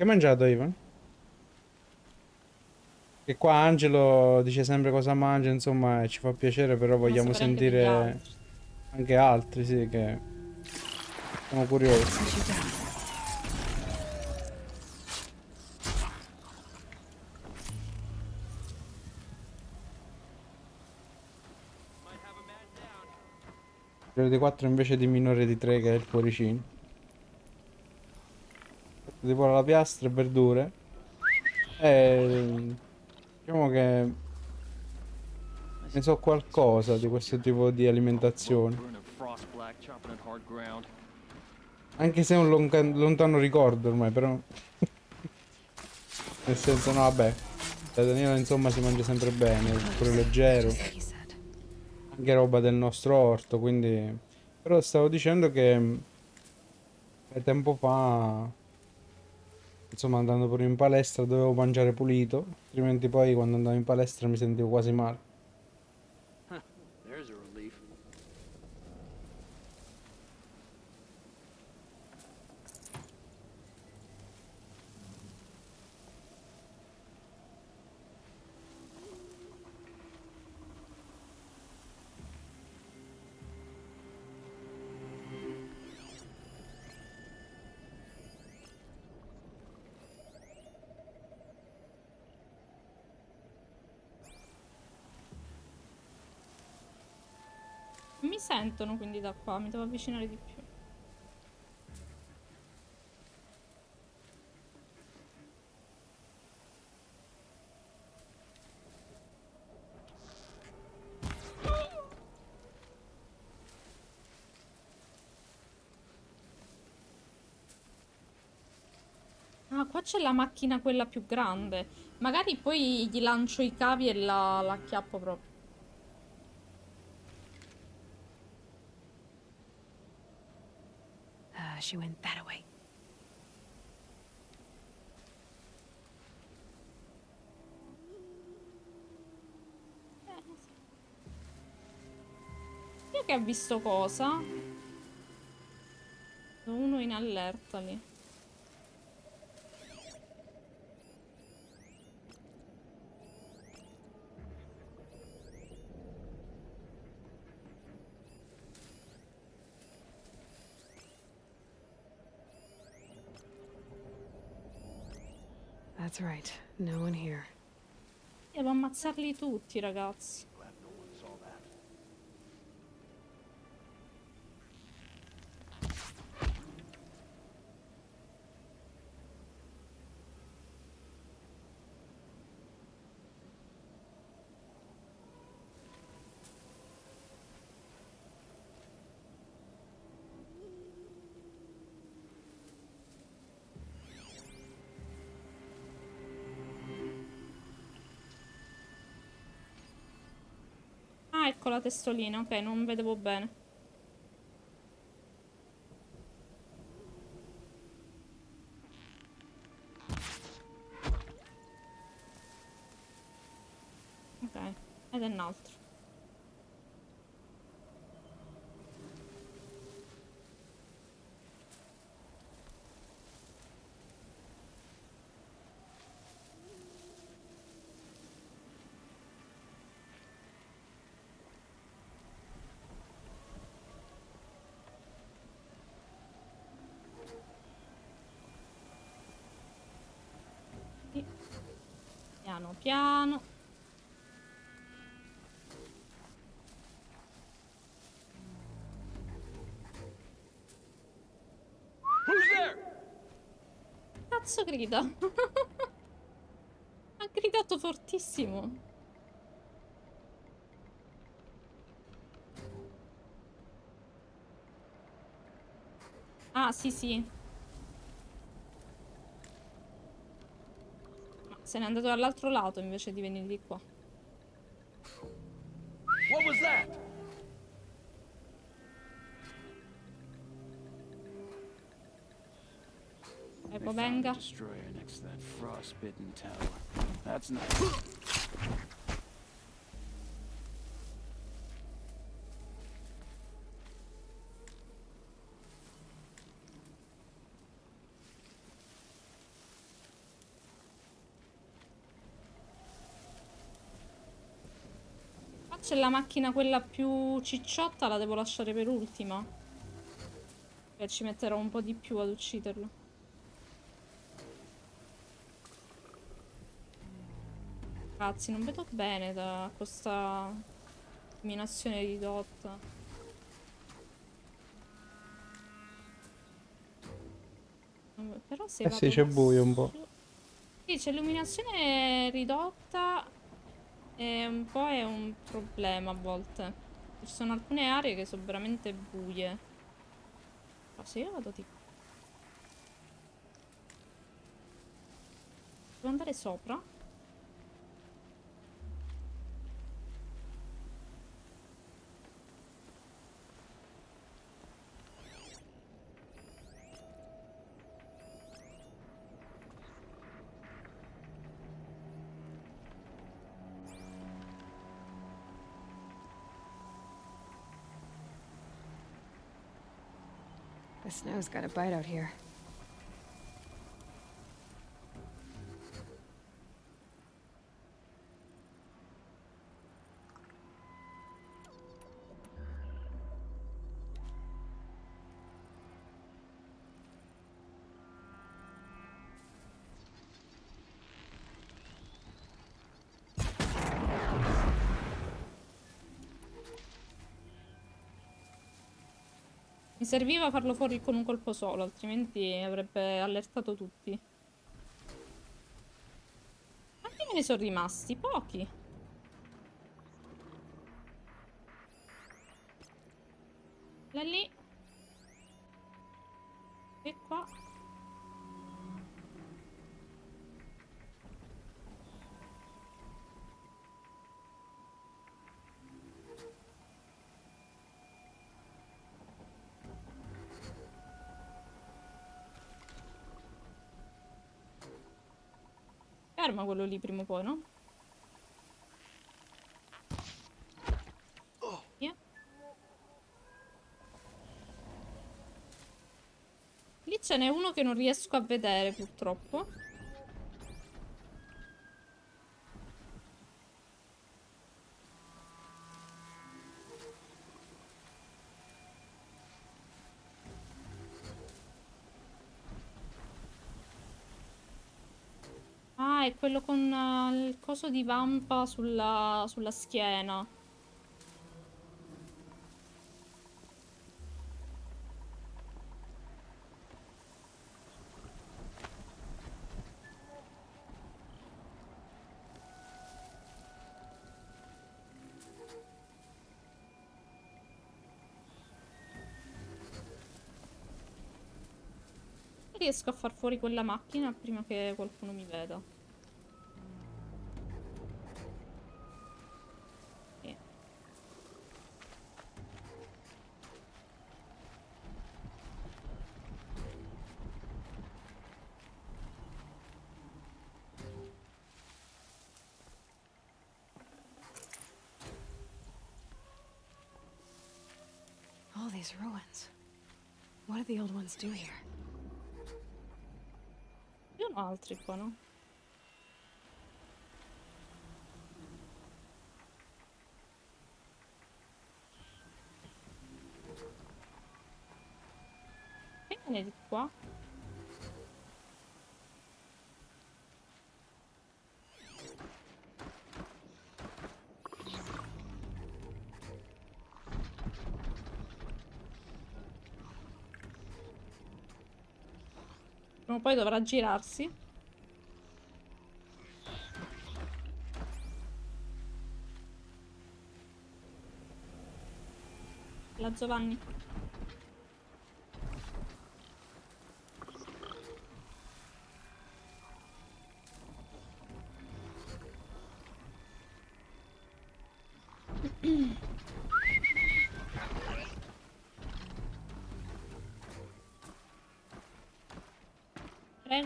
Che hai mangiato Ivan? Che qua Angelo dice sempre cosa mangia, insomma, e ci fa piacere, però vogliamo anche sentire altri. anche altri, sì, che curiosi. You down. Maggiore di 4 invece di minore di 3 che è il cuoricino. Tipo la piastra e verdure. E diciamo che ne so qualcosa di questo tipo di alimentazione. Anche se è un lontano ricordo ormai, però. Nel senso, no, vabbè. Da Daniele, insomma, si mangia sempre bene, pure leggero. Anche roba del nostro orto, quindi... Però stavo dicendo che... che tempo fa... Insomma, andando pure in palestra dovevo mangiare pulito, altrimenti poi quando andavo in palestra mi sentivo quasi male. Sentono quindi da qua, mi devo avvicinare di più. Ah, qua c'è la macchina quella più grande. Magari poi gli lancio i cavi e la, la acchiappo proprio. She went that way. Io che ho visto cosa? Uno in allerta lì. That's right. No one here. Devo ammazzarli tutti, ragazzi. Ecco la testolina. Ok, non vedevo bene. Ok, ed è un altro. Sì. Piano piano. Cazzo grida? ha gridato fortissimo. Ah, sì, sì. Se n'è andato dall'altro lato invece di venire di qua. What was that? Ecco, venga. destroyer next to that frostbitten tower. That's nice. C'è la macchina quella più cicciotta, la devo lasciare per ultima. E ci metterò un po' di più ad ucciderlo. Ragazzi, non vedo bene da questa illuminazione ridotta. Però se Eh sì, c'è buio un po'. Sì, c'è illuminazione ridotta e un po' è un problema a volte. Ci sono alcune aree che sono veramente buie. Ma se io vado di. Devo andare sopra? Snow's got a bite out here. Serviva farlo fuori con un colpo solo, altrimenti avrebbe allertato tutti. Quanti me ne sono rimasti? Pochi. Ferma quello lì prima o poi, no? Lì ce n'è uno che non riesco a vedere purtroppo. Quello con eh, il coso di vampa sulla, sulla schiena. Riesco a far fuori quella macchina prima che qualcuno mi veda. These ruins. What do the old ones do here? Ci sono altri qua, no? Che viene di qua? O poi dovrà girarsi. La Giovanni.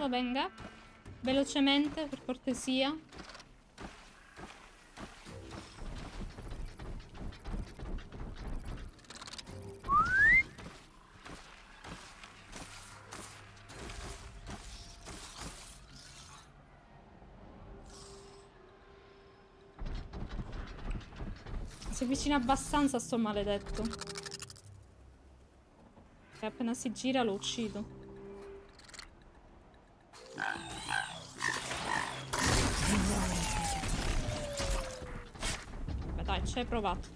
Prego, venga. Velocemente, per cortesia. Si avvicina abbastanza a sto maledetto. E appena si gira lo uccido. Beh dai, ci hai provato.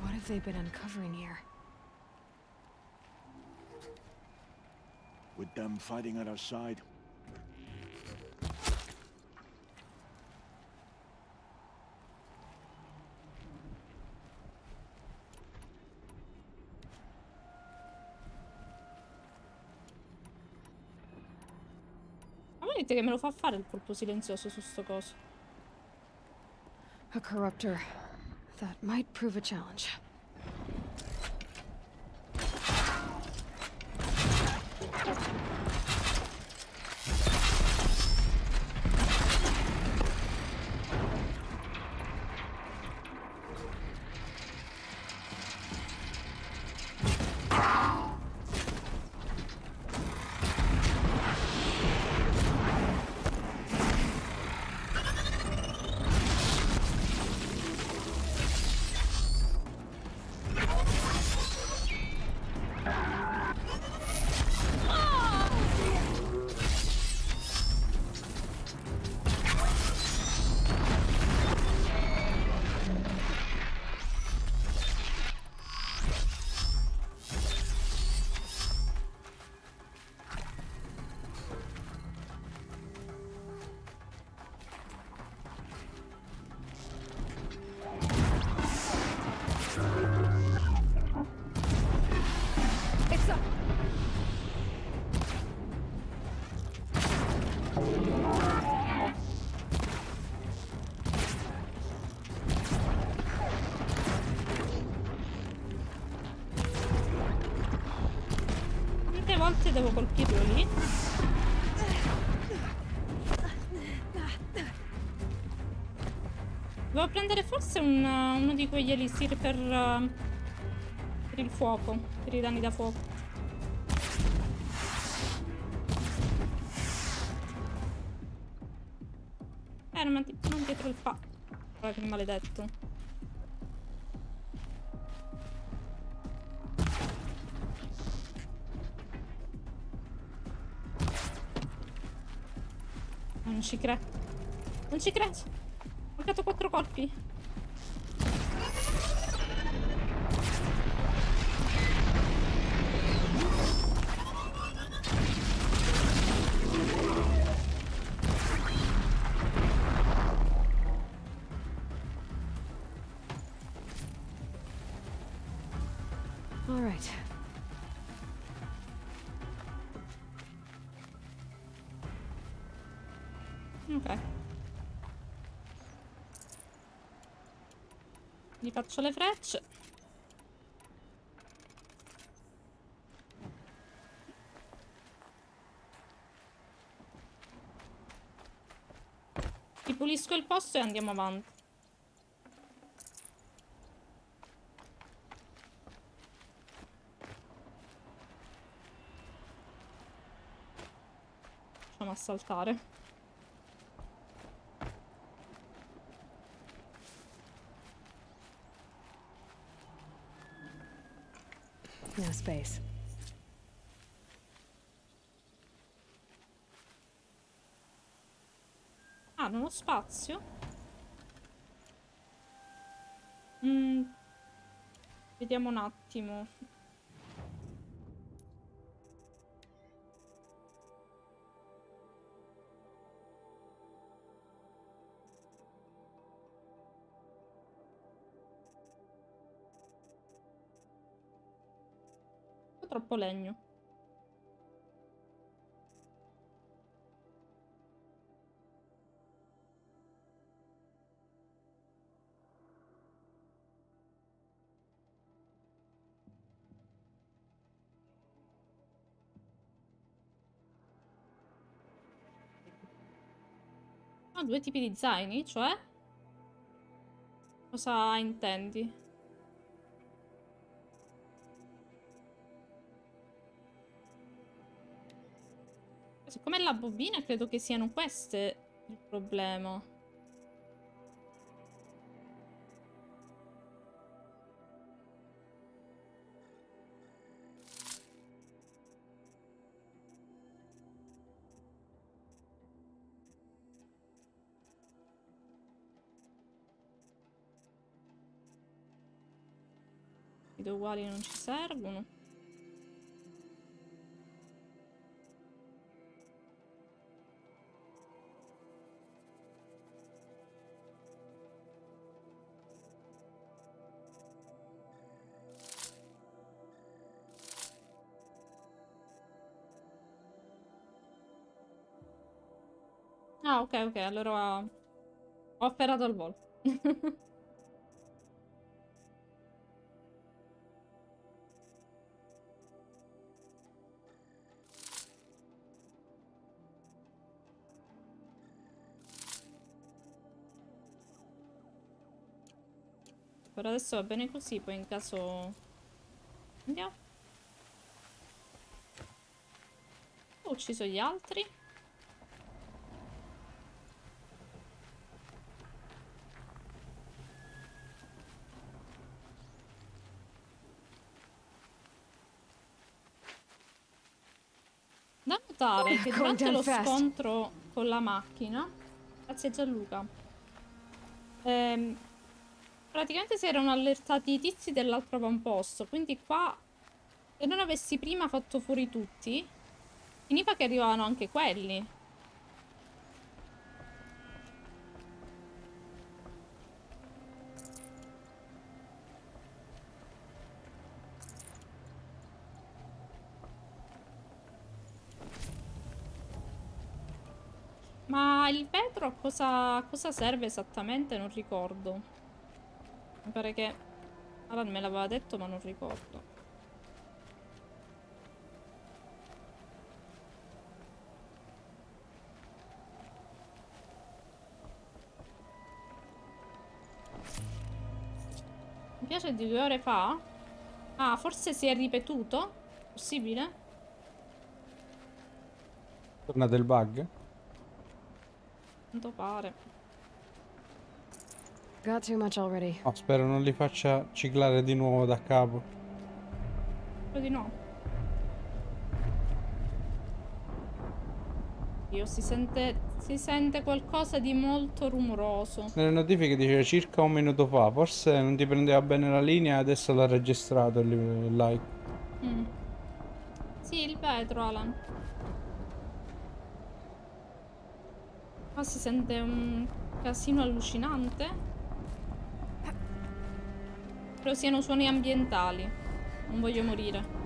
What have they been uncovering here? With them fighting at our side, che me lo fa fare il colpo silenzioso su sto coso. A corruptor. That might prove a challenge. Devo colpirlo lì? Devo prendere forse un- uno di quegli elisir per, eh, per il fuoco, per i danni da fuoco. Eh, non, non dietro il pa... Guarda che maledetto. Ci credo. Non ci credo. Ho mancato quattro colpi. Gli faccio le frecce. Ripulisco il posto e andiamo avanti. Facciamo assaltare. Space. Ah, non ho spazio? Mm. Vediamo un attimo. troppo legno. Ho due tipi di zaini, cioè? Cosa intendi? Siccome la bobina credo che siano queste il problema. I due uguali non ci servono. Ok, ok, allora ho operato al volo. Per adesso va bene così, poi in caso... Andiamo. Ho ucciso gli altri. Da notare che durante lo scontro con la macchina, grazie Gianluca, ehm, praticamente si erano allertati i tizi dell'altro avamposto, quindi qua se non avessi prima fatto fuori tutti, finiva che arrivavano anche quelli. A cosa, cosa serve esattamente? Non ricordo. Mi pare che Alan me l'aveva detto ma non ricordo. Mi piace di due ore fa? Ah, forse si è ripetuto? Possibile? Tornato il bug? Quanto pare. Got too much already. Oh, spero non li faccia ciclare di nuovo da capo. Spero di no. Io si sente, si sente qualcosa di molto rumoroso. Nelle notifiche diceva circa un minuto fa. Forse non ti prendeva bene la linea e adesso l'ha registrato il il like. Mm. Sì, il vetro, Alan. Qua si sente un casino allucinante. Spero siano suoni ambientali. Non voglio morire.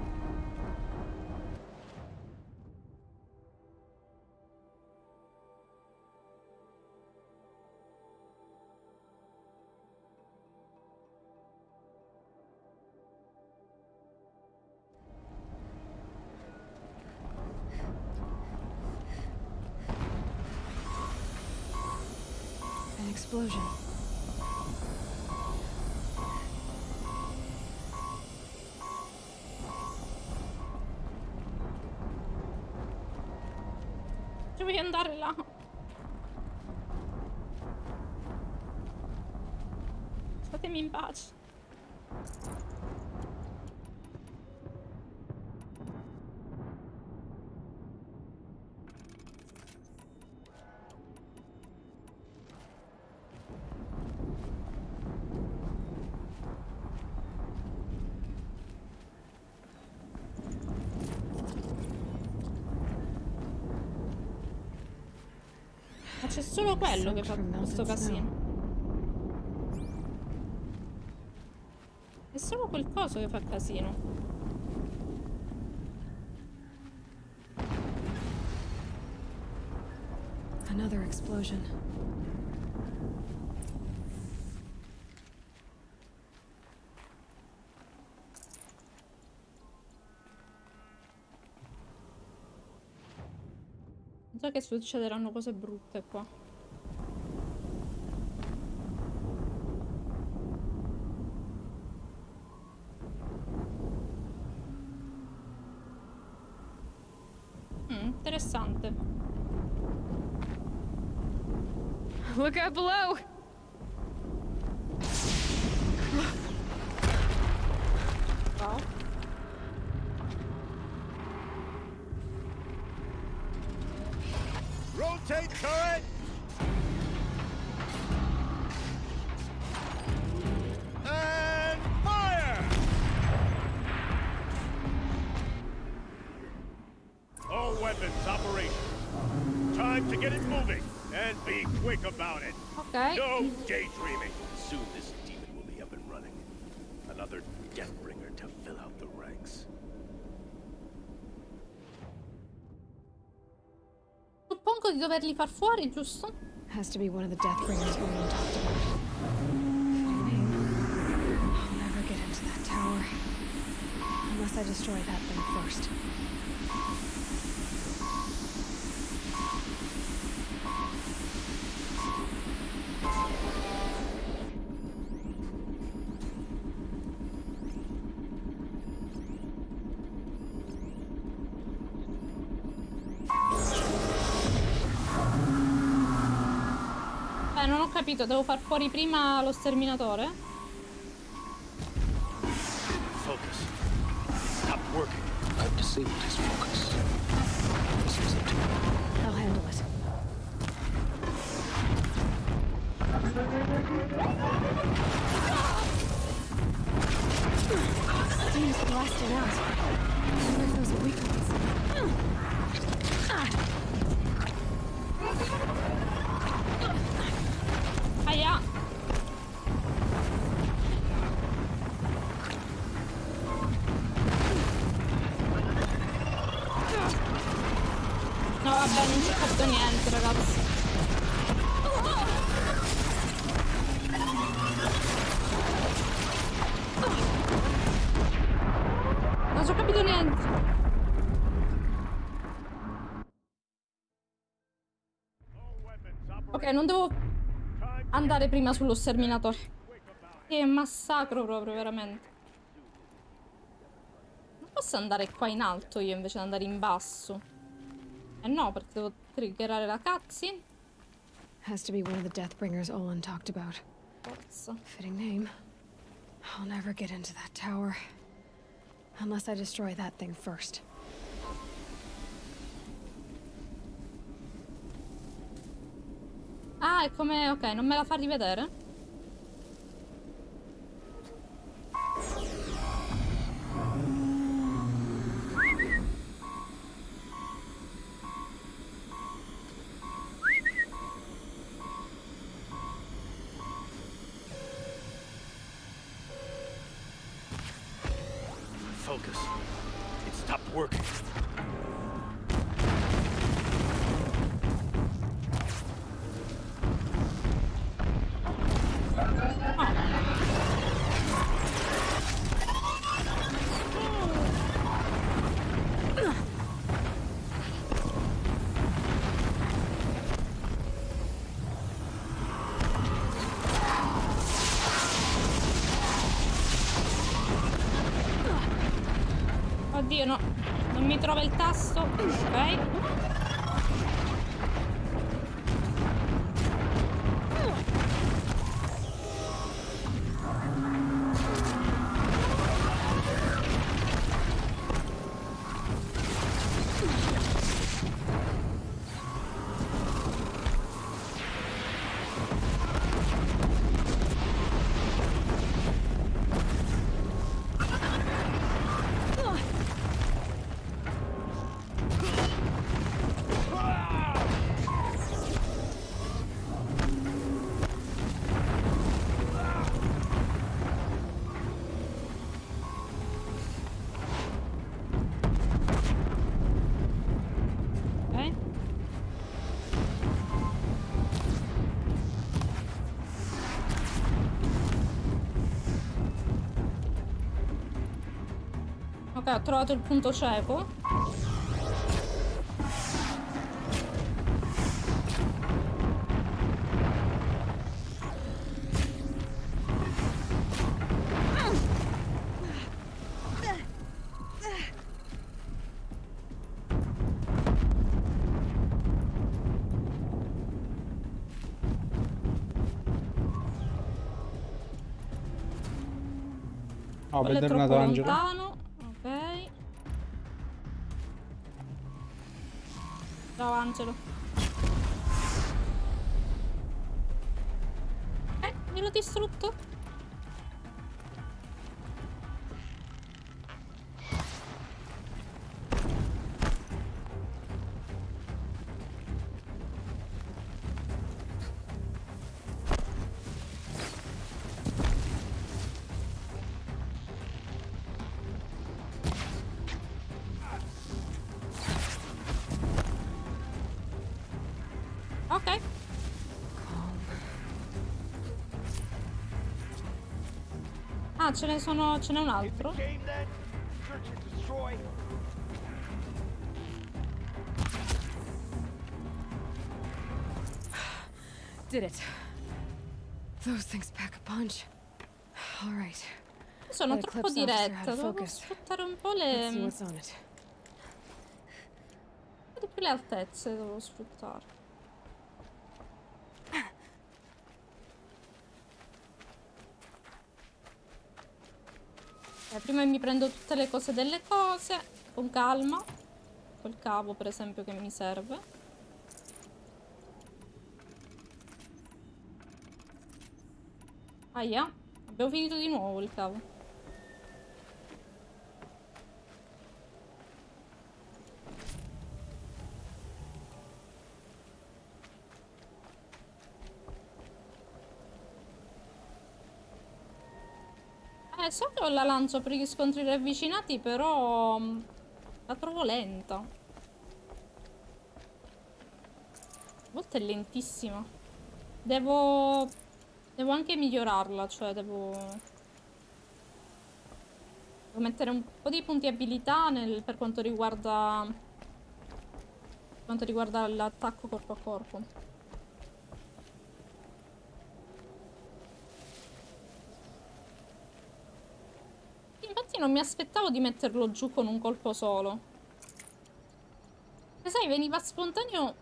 Solo quello che fa questo casino. È solo quel coso che fa casino. Another explosion. Già che succederanno cose brutte qua. Rotate turret! And fire! All weapons operational. Time to get it moving, and be quick about it. Ok. No daydreaming. Doverli far fuori, giusto? Has to be one of the Deathbringers Roland talked about. I'll never get into that tower. Unless I destroy that thing first. Devo far fuori prima lo sterminatore? Non devo andare prima sullo sterminatore. Che massacro proprio, veramente. Non posso andare qua in alto io invece di andare in basso. Eh no, perché devo triggerare la cutscene. Has to be one of the Deathbringers Olin talked about. Forza. Fitting name. I'll never get into that tower. Unless I destroy that thing first. È come... Ok, non me la fa rivedere? Beh, ho trovato il punto cieco. Ah, oh, bentornato Angelo. Lontano. Ah, ce ne sono. ce n'è un altro? Did it. Those things pack a punch. All right. Sono troppo diretta. Devo sfruttare un po' le. di più le altezze devo sfruttare. Eh, prima mi prendo tutte le cose delle cose, con calma. Quel cavo, per esempio, che mi serve. Aia, abbiamo finito di nuovo il cavo. So che ho la lancia per gli scontri ravvicinati, però mm, la trovo lenta. A volte è lentissima. Devo... Devo anche migliorarla, cioè devo... Devo mettere un po' di punti abilità nel- per quanto riguarda... Per quanto riguarda l'attacco corpo a corpo. Infatti non mi aspettavo di metterlo giù con un colpo solo. E sai, veniva spontaneo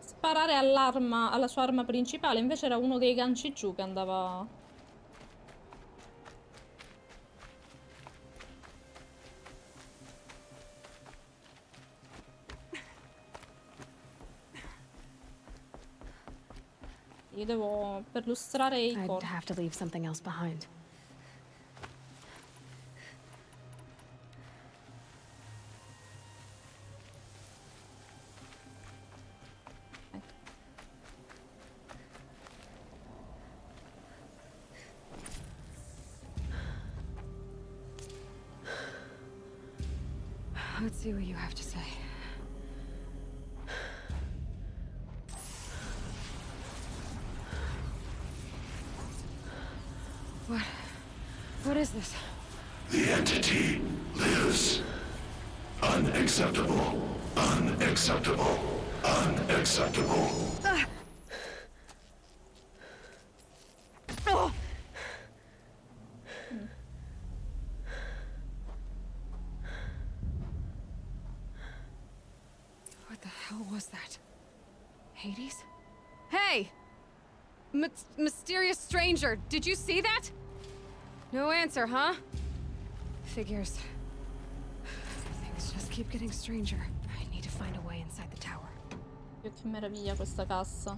sparare all'arma, alla sua arma principale, invece era uno dei ganci giù che andava... Io devo perlustrare i I'd corpi. have to leave something else behind. Mysterious stranger, did you see that? No answer, huh? Figures. Things just keep getting stranger. I need to find a way inside the tower. Dio, che meraviglia questa cassa.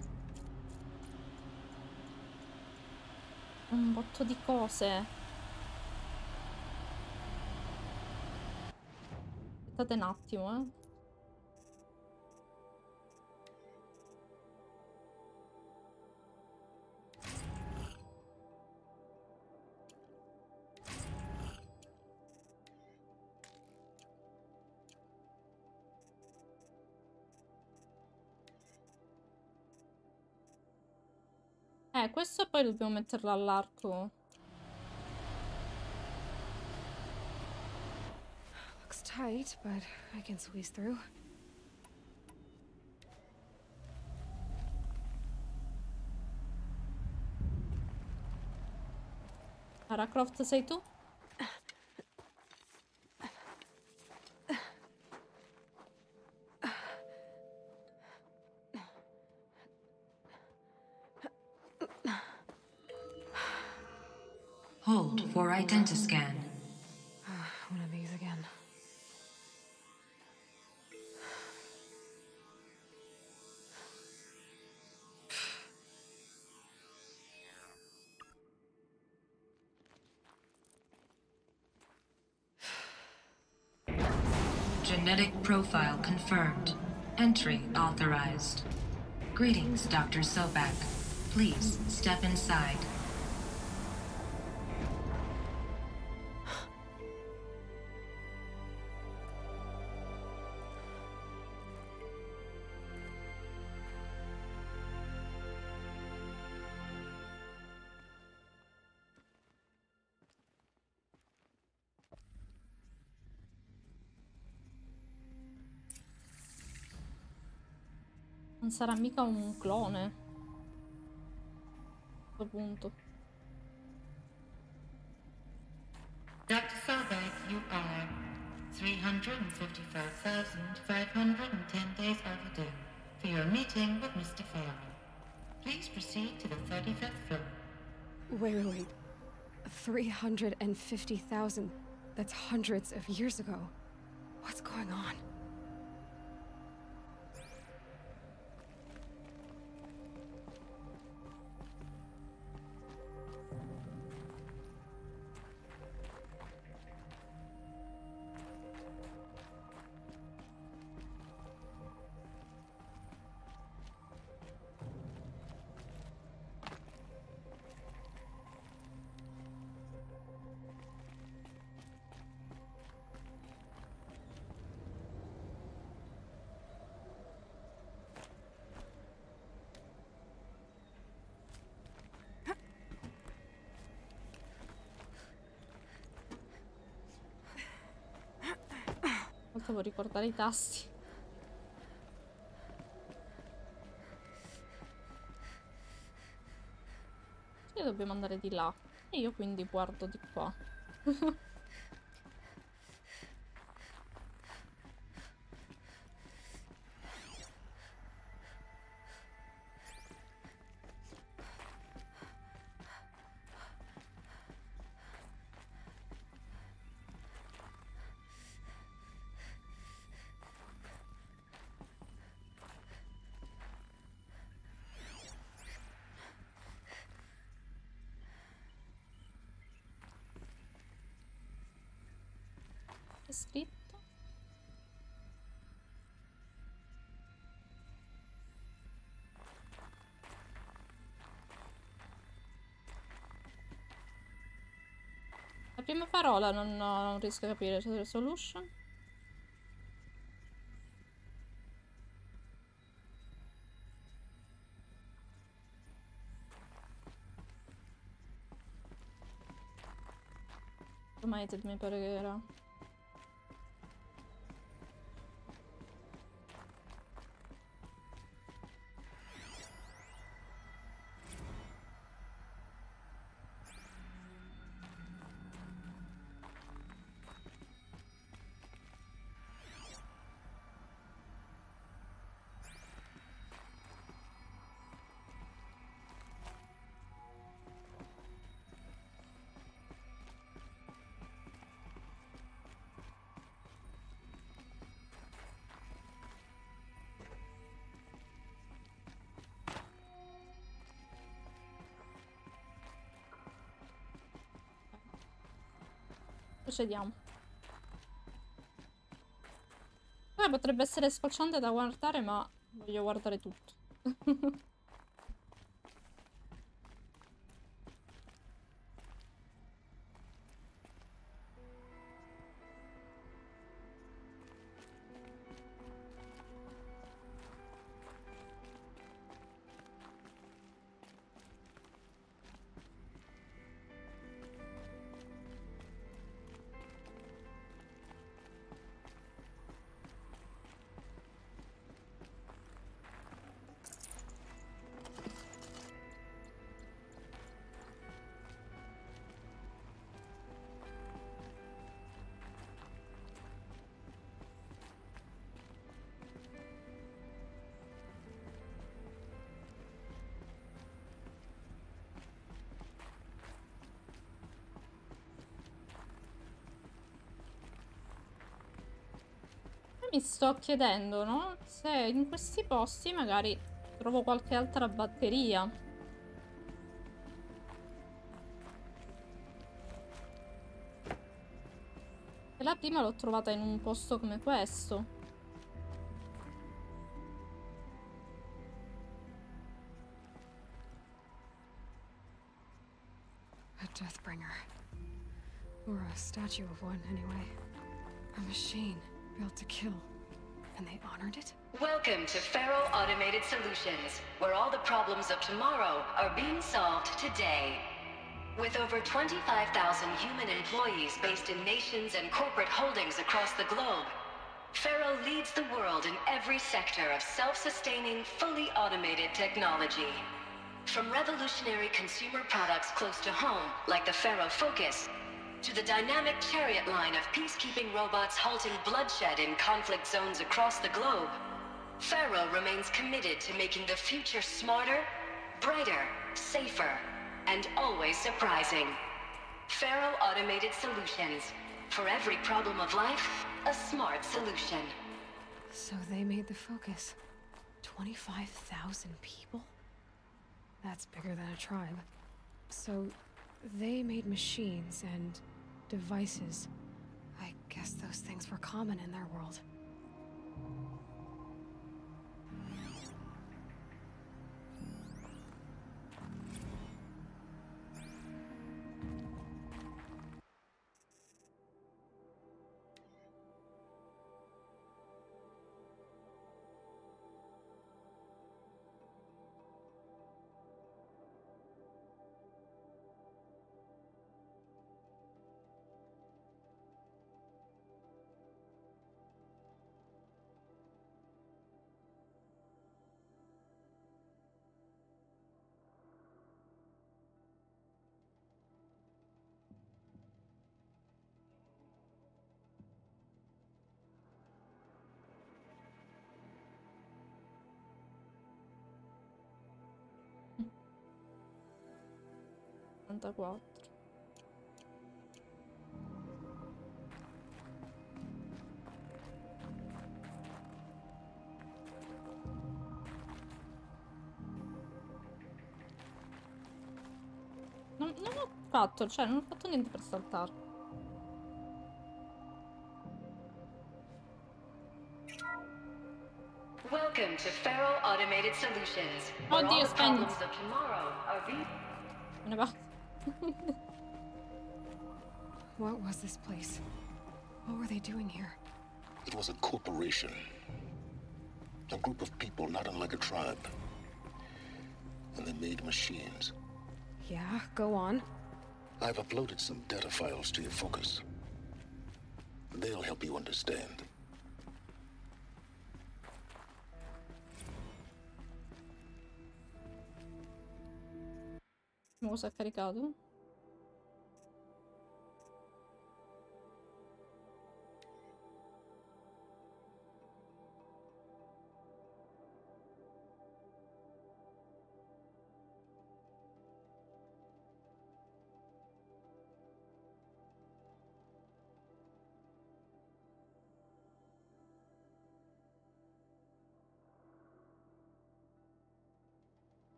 Un botto di cose. Aspettate un attimo, eh. Eh, questo poi dobbiamo metterlo all'arco. Looks tight, but I can squeeze through. Lara Croft sei tu? Identiscan. One of these again. Genetic profile confirmed. Entry authorized. Greetings, Dr. Sobek. Please step inside. Sarà mica un clone. A questo punto. Dr. Sobek, you are 355,510 days overdue for your meeting with Mr. Farley. Please proceed to the 35th floor. Wait, wait, wait. 350,000. That's hundreds of years ago. What's going on? Ricordare i tasti. E dobbiamo andare di là. E io quindi guardo di qua. parola non, non riesco a capire. C'è solution? Automated mi pare che era. Procediamo. Eh, potrebbe essere scocciante da guardare, ma voglio guardare tutto. sto chiedendo, no? Se in questi posti magari trovo qualche altra batteria. la prima l'ho trovata in un posto come questo. A Deathbringer. Or a statue of one, anyway. A machine built to kill. And they honored it? Welcome to Faro Automated Solutions, where all the problems of tomorrow are being solved today. With over 25,000 human employees based in nations and corporate holdings across the globe, Faro leads the world in every sector of self-sustaining, fully automated technology. From revolutionary consumer products close to home, like the Faro Focus, to the dynamic chariot line of peacekeeping robots halting bloodshed in conflict zones across the globe, Faro remains committed to making the future smarter, brighter, safer, and always surprising. Faro Automated Solutions. For every problem of life, a smart solution. So they made the focus. 25,000 people? That's bigger than a tribe. So they made machines and devices. I guess those things were common in their world. Quarantaquattro. Non, non ho fatto, cioè non ho fatto niente per saltare. Welcome to Faro Automated Solutions. Oddio, spegni. Me ne va. What was this place? What were they doing here? It was a corporation. A group of people not unlike a tribe. And they made machines. Yeah, go on. I've uploaded some data files to your focus. They'll help you understand. Ma cosa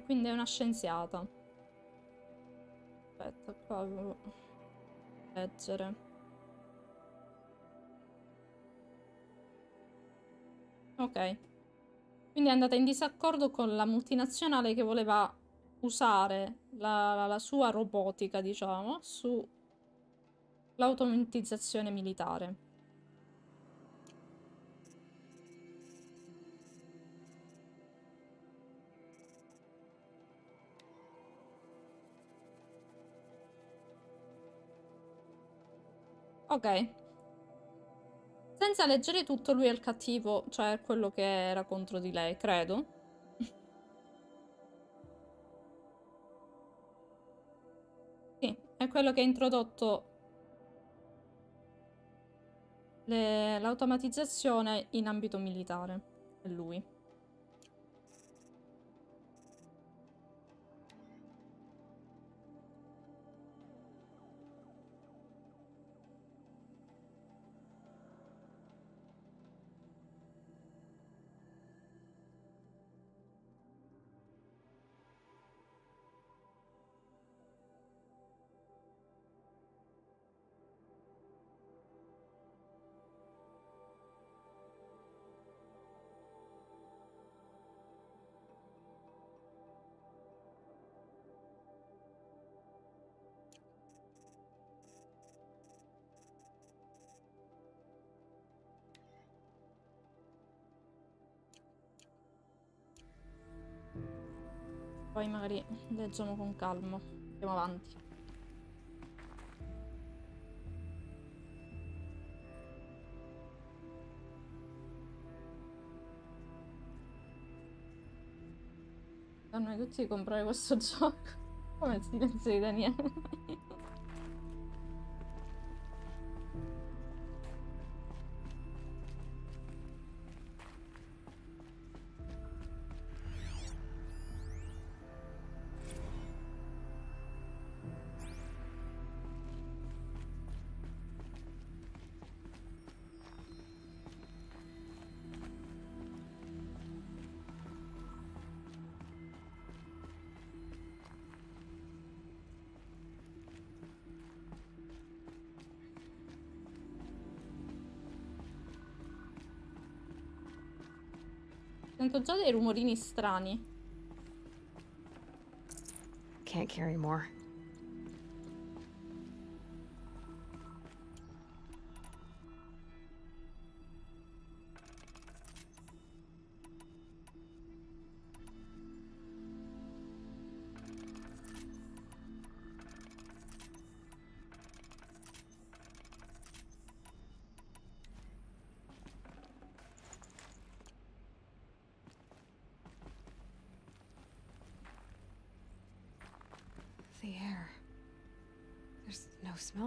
Quindi è una scienziata. Aspetta, qua devo leggere. Ok. Quindi è andata in disaccordo con la multinazionale che voleva usare la, la- la sua robotica, diciamo, su l'automatizzazione militare. Ok. Senza leggere tutto, lui è il cattivo, cioè quello che era contro di lei, credo. Sì, è quello che ha introdotto l'automatizzazione in ambito militare. È lui. Magari leggiamo con calma. Andiamo avanti. Noi tutti di comprare questo gioco. Come il silenzio di Daniele. Sento già dei rumorini strani. Can't carry more.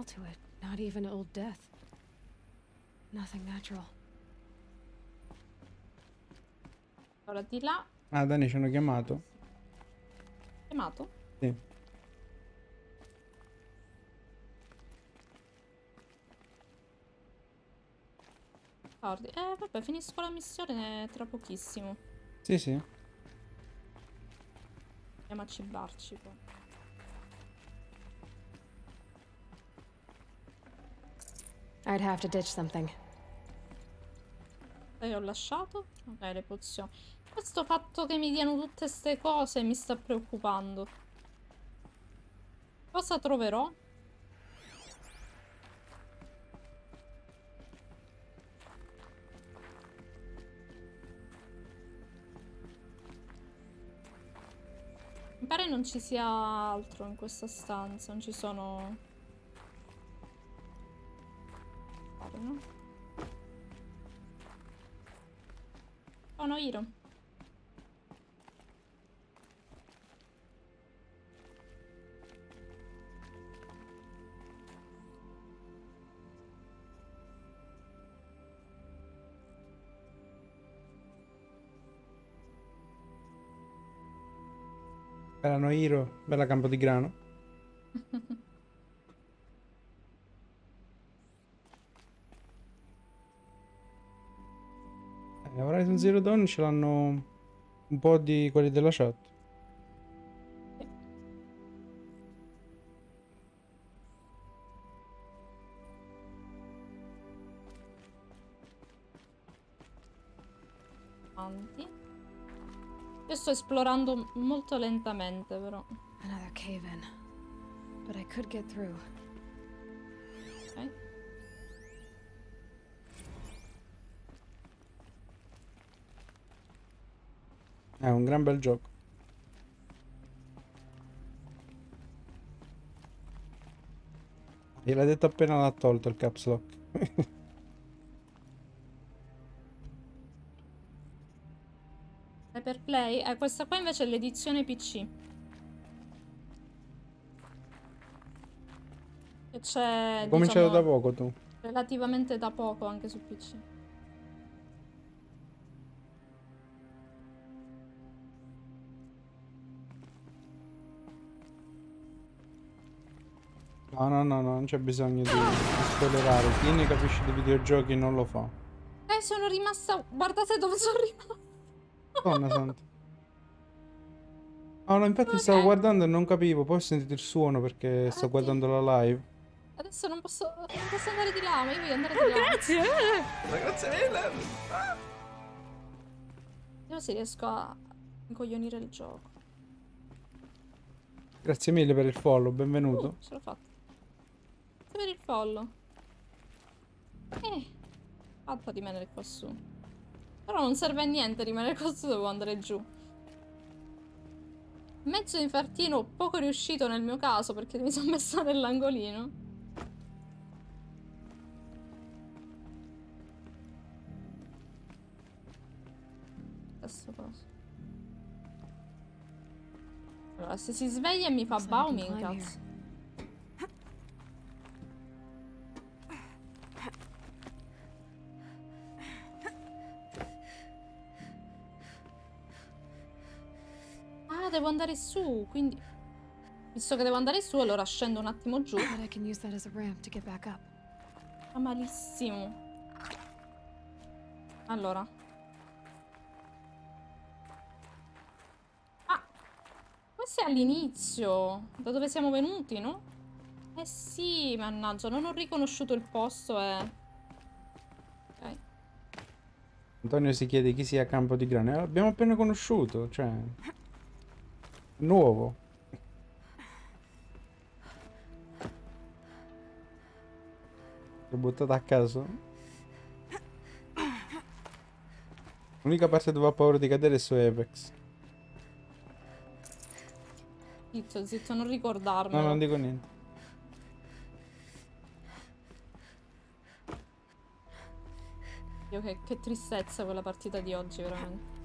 To it, not even old death. Nothing natural. Allora, di là, Ah, Dani ci hanno chiamato. chiamato. Sì. Tardi. Eh, vabbè, finisco la missione tra pochissimo. Sì, sì. Andiamo a cibarci poi. I'd have to ditch something. Sai che ho lasciato? Ok, le pozioni. Questo fatto che mi diano tutte queste cose mi sta preoccupando. Cosa troverò? Mi pare non ci sia altro in questa stanza, non ci sono... Pare, no? Oh no, Hiro. Bella Noiro, bella campo di grano. Horizon Zero Dawn ce l'hanno un po' di quelli della chat. Avanti. Io sto esplorando molto lentamente, però. Another cave in. But I could get through. Ok. È un gran bel gioco. Gliel'ha detto appena l'ha tolto il caps lock. Hyperplay? Eh, questa qua invece è l'edizione PC. E c'è, cominciato diciamo, da poco tu. relativamente da poco anche su PC. No, no, no, no, non c'è bisogno di spoilerare. Chi ne capisce di videogiochi non lo fa. Eh, sono rimasta... Guardate dove sono rimasta. Donna santa. Oh, no, infatti stavo guardando e non capivo. Poi ho sentito il suono perché sto guardando la live. Adesso non posso, non posso andare di là, ma io voglio andare di là. grazie! Grazie mille! Vediamo se riesco a incoglionire il gioco. Grazie mille per il follow, benvenuto. Uh, ce l'ho fatta. Grazie per il follow. Eh, fatta rimanere qua su. Però non serve a niente rimanere qua su, devo andare giù. Mezzo infartino, poco riuscito nel mio caso perché mi sono messa nell'angolino. Questo cosa. Allora, se si sveglia mi fa Baumi, cazzo. Andare su, quindi... Visto che devo andare su, allora scendo un attimo giù. Fa malissimo. Allora. Ah! Questo è all'inizio. Da dove siamo venuti, no? Eh sì, mannaggia, non ho riconosciuto il posto e... Ok. Antonio si chiede chi sia Campo di Grano. Eh, L'abbiamo appena conosciuto, cioè... Nuovo. L'ho buttata a caso. L'unica parte dove ho paura di cadere è su Apex. Zitto, zitto, non ricordarmelo. No, non dico niente. Dio, che, che tristezza quella partita di oggi, veramente.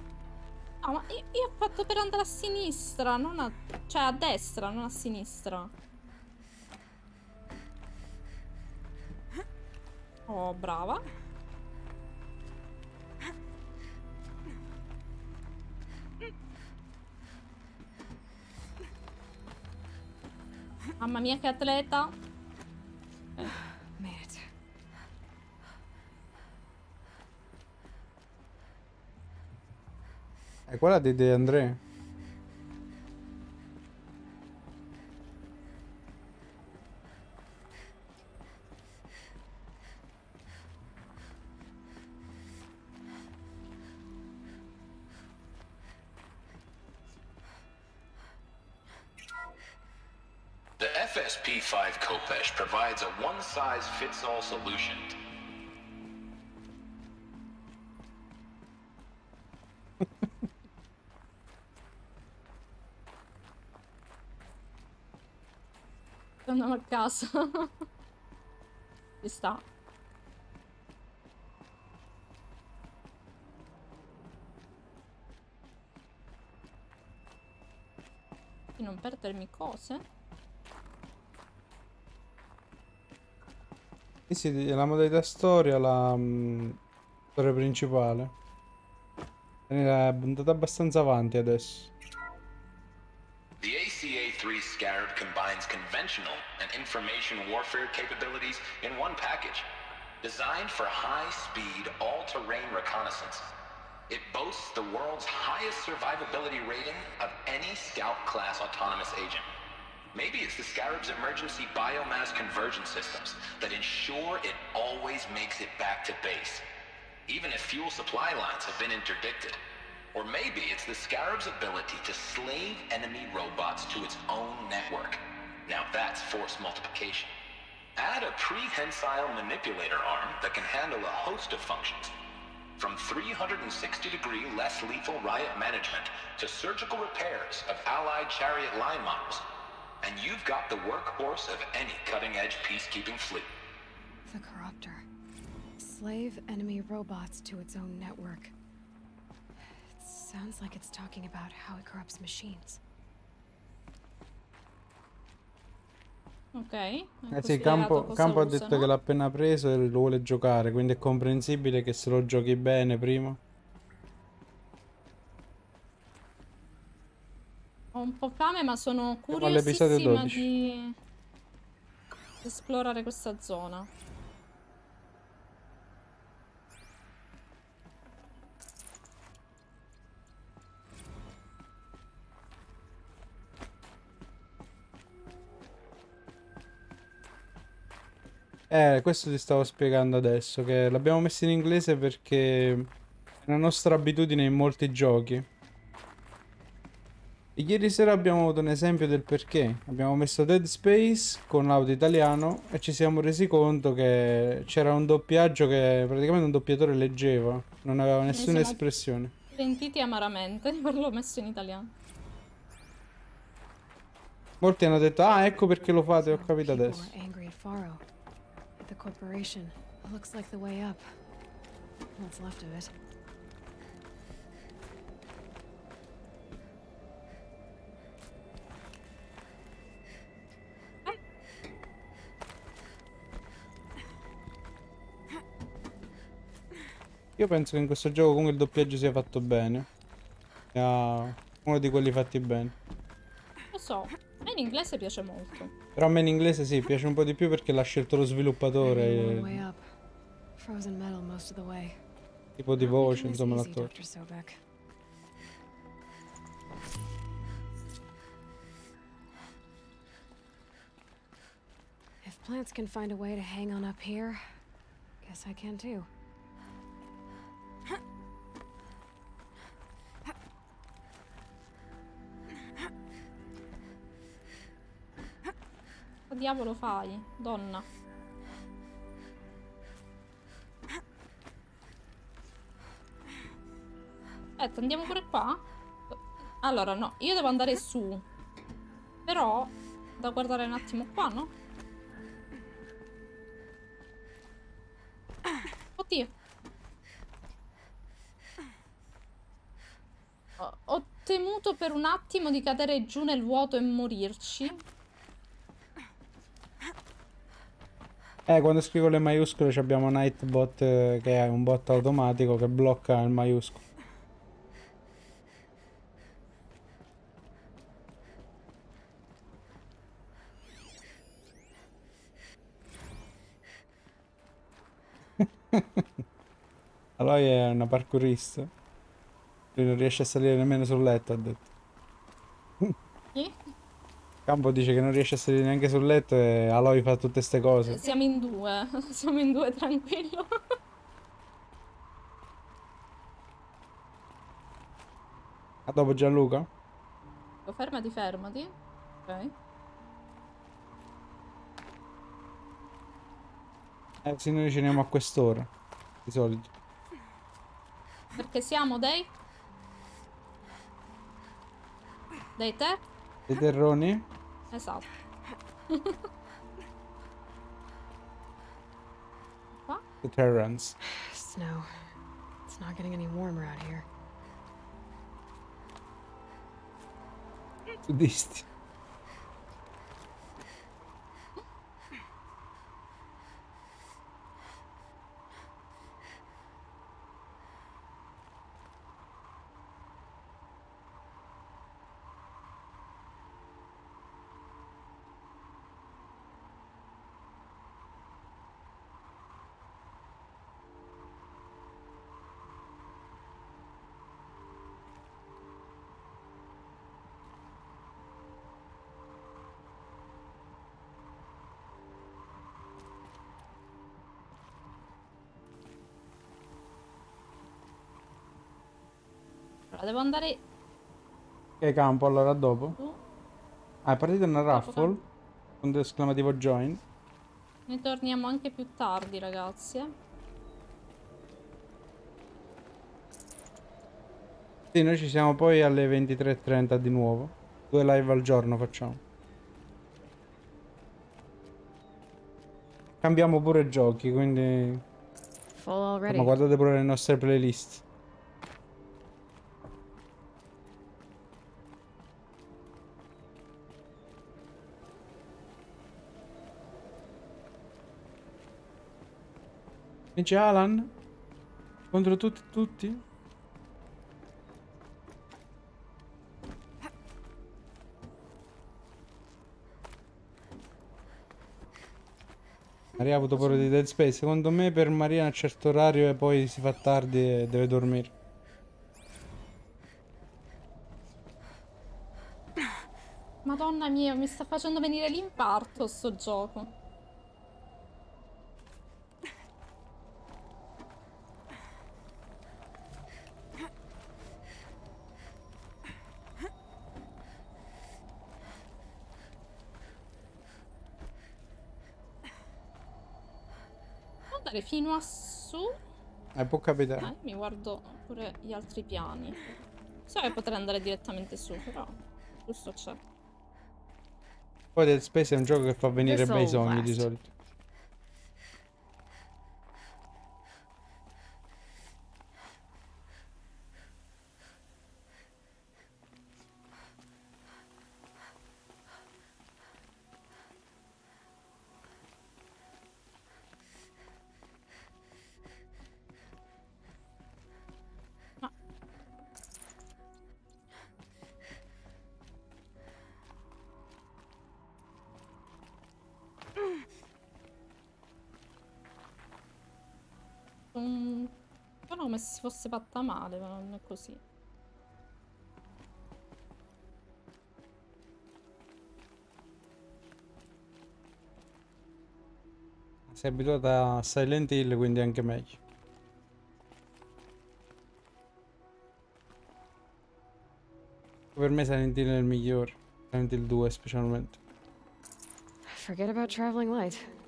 Ah, ma io, io ho fatto per andare a sinistra, non a... Cioè, a destra, non a sinistra. Oh, brava. Mamma mia, che atleta. Di De André. The FSP-5 Kopesh provides a one-size-fits-all solution. Andiamo a casa. Ci sta. Di non perdermi cose. Sì, sì, la modalità storia, la mm, storia principale. È puntata abbastanza avanti adesso. The ACA-3 Scarab combines conventional and information warfare capabilities in one package. Designed for high-speed, all-terrain reconnaissance. It boasts the world's highest survivability rating of any Scout-class autonomous agent. Maybe it's the Scarab's emergency biomass conversion systems that ensure it always makes it back to base, even if fuel supply lines have been interdicted. Or maybe it's the Scarab's ability to slave enemy robots to its own network. Now that's force multiplication. Add a prehensile manipulator arm that can handle a host of functions. From 360 degree less lethal riot management to surgical repairs of Allied chariot line models. And you've got the workhorse of any cutting edge peacekeeping fleet. The Corruptor. Slave enemy robots to its own network. Sounds like it's talking about how it corrupts machines. Ok. Eh sì, Campo, Campo ha detto no? che l'ha appena preso e lo vuole giocare, quindi è comprensibile che se lo giochi bene prima. Ho un po' fame, ma sono curiosissima 12. di esplorare questa zona. Eh, questo ti stavo spiegando adesso, che l'abbiamo messo in inglese perché è una nostra abitudine in molti giochi. E ieri sera abbiamo avuto un esempio del perché. Abbiamo messo Dead Space con l'audio italiano e ci siamo resi conto che c'era un doppiaggio che praticamente un doppiatore leggeva, non aveva nessuna siamo- espressione. Pentiti amaramente, per l'ho messo in italiano. Molti hanno detto, ah, ecco perché lo fate, ho capito adesso. The corporation. Looks like the way up. What's left of it. Io penso che in questo gioco comunque il doppiaggio sia fatto bene. Sia uno di quelli fatti bene. Lo so, a me in inglese piace molto. Però a me in inglese sì, piace un po' di più perché l'ha scelto lo sviluppatore. Tipo di voce, insomma, l'attore. If plants can find a way to hang on up here, guess I can too. Diavolo fai, donna? Aspetta, andiamo pure qua? Allora, no, io devo andare su. Però, da guardare un attimo qua, no? Oddio. Ho, temuto per un attimo di cadere giù nel vuoto e morirci. Eh, quando scrivo le maiuscole abbiamo Nightbot eh, che è un bot automatico che blocca il maiuscolo. Aloy è una parkourista. Lui non riesce a salire nemmeno sul letto, ha detto. Chi? Campo dice che non riesce a salire neanche sul letto e Aloy fa tutte ste cose. Siamo in due, siamo in due, tranquillo. A dopo Gianluca? Fermati, fermati. Ok. Eh sì, noi ceniamo a quest'ora. Di solito. Perché siamo dei... Dei te? Dei terroni? Esatto. The Terrans. Snow. It's not getting any warmer out here. Sudisti. Allora, devo andare... Che campo allora dopo? su. Ah, è partita una raffle? campo. Punto esclamativo join. Ne torniamo anche più tardi, ragazzi. eh. Sì, noi ci siamo poi alle 23.30 di nuovo. Due live al giorno facciamo. Cambiamo pure giochi, quindi... Full already. Ma guardate pure le nostre playlist. Vince Alan? Contro tutti tutti? Maria ha avuto paura di Dead Space. Secondo me per Maria a un certo orario e poi si fa tardi e deve dormire. Madonna mia, mi sta facendo venire l'infarto sto gioco. Andare fino a su. Eh, può capitare. Eh, mi guardo pure gli altri piani. So che potrei andare direttamente su, però giusto c'è. Poi Dead Space è un gioco che fa venire bei sogni di solito. Fosse fatta male, ma non è così. Sei abituata a Silent Hill, quindi anche meglio. Per me Silent Hill è il migliore. Silent Hill 2 specialmente. Forget about traveling light.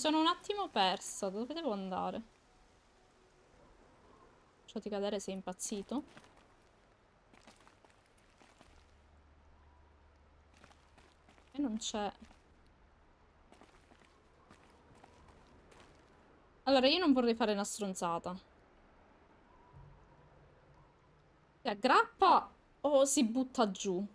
Sono un attimo persa. Dove devo andare? Lasciati cadere, sei impazzito? E non c'è... Allora, io non vorrei fare una stronzata. Si aggrappa o si butta giù?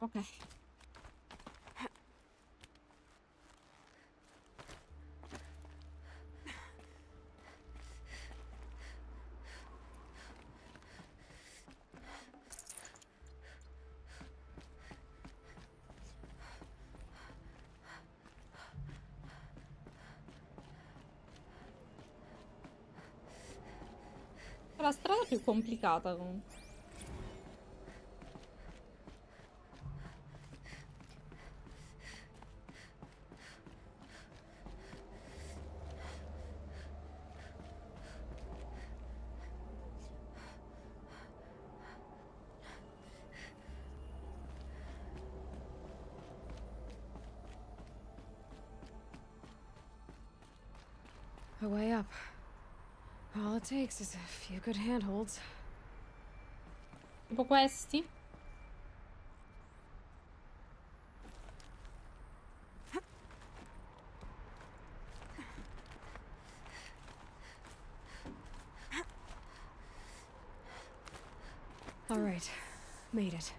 Ok. La strada più complicata comunque. Way up. All it takes is a few good handholds. Tipo questi? All right, made it.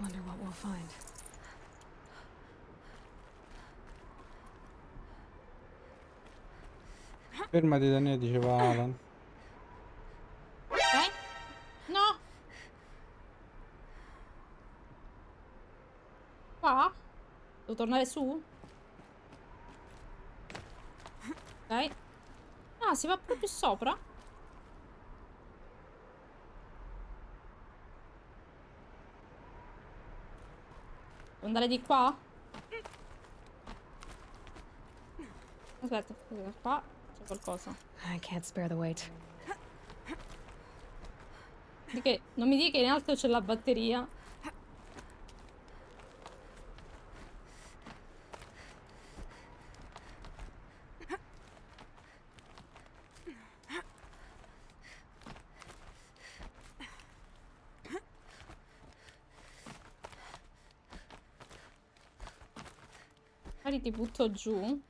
Wonder what we'll find. Fermati Daniele, diceva Alan. Eh? No! Qua? Devo tornare su? Ok. Ah, si va proprio sopra? Devo andare di qua? Aspetta, qua c'è qualcosa. I can't spare the weight. Di che non mi dica che in alto c'è la batteria. Magari ti butto giù.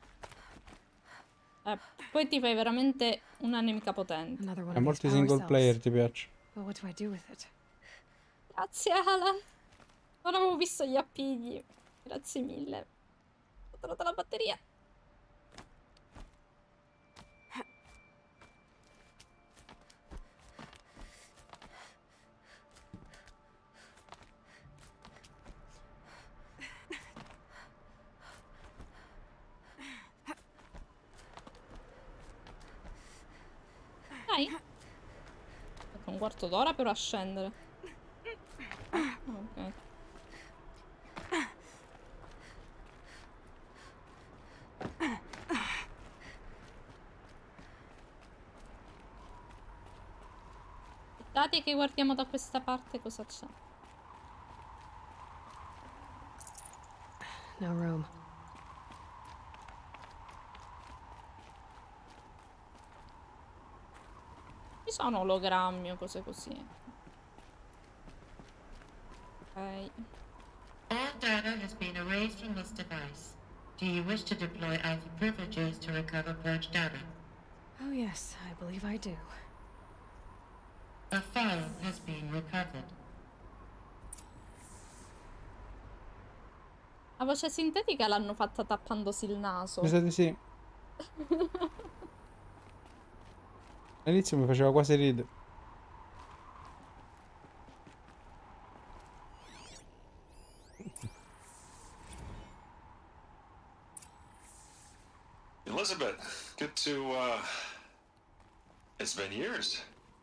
Poi ti fai veramente una nemica potente. These molti single player ti piace. Grazie Alan. Non avevo visto gli appigli. Grazie mille. Ho trovato la batteria. quarto d'ora per ascendere. Ok. Aspettate che guardiamo da questa parte cosa c'è. Ci sono ologrammi o cose così. Ok. All data has been erased from this device. Do you wish to deploy Alpha privileges to recover purged data? Oh, yes, I believe I do. A file has been recovered. La voce sintetica l'hanno fatta tappandosi il naso. Mi sa di sì. All'inizio mi faceva quasi ridere. Elizabeth, good to, uh... It's been years.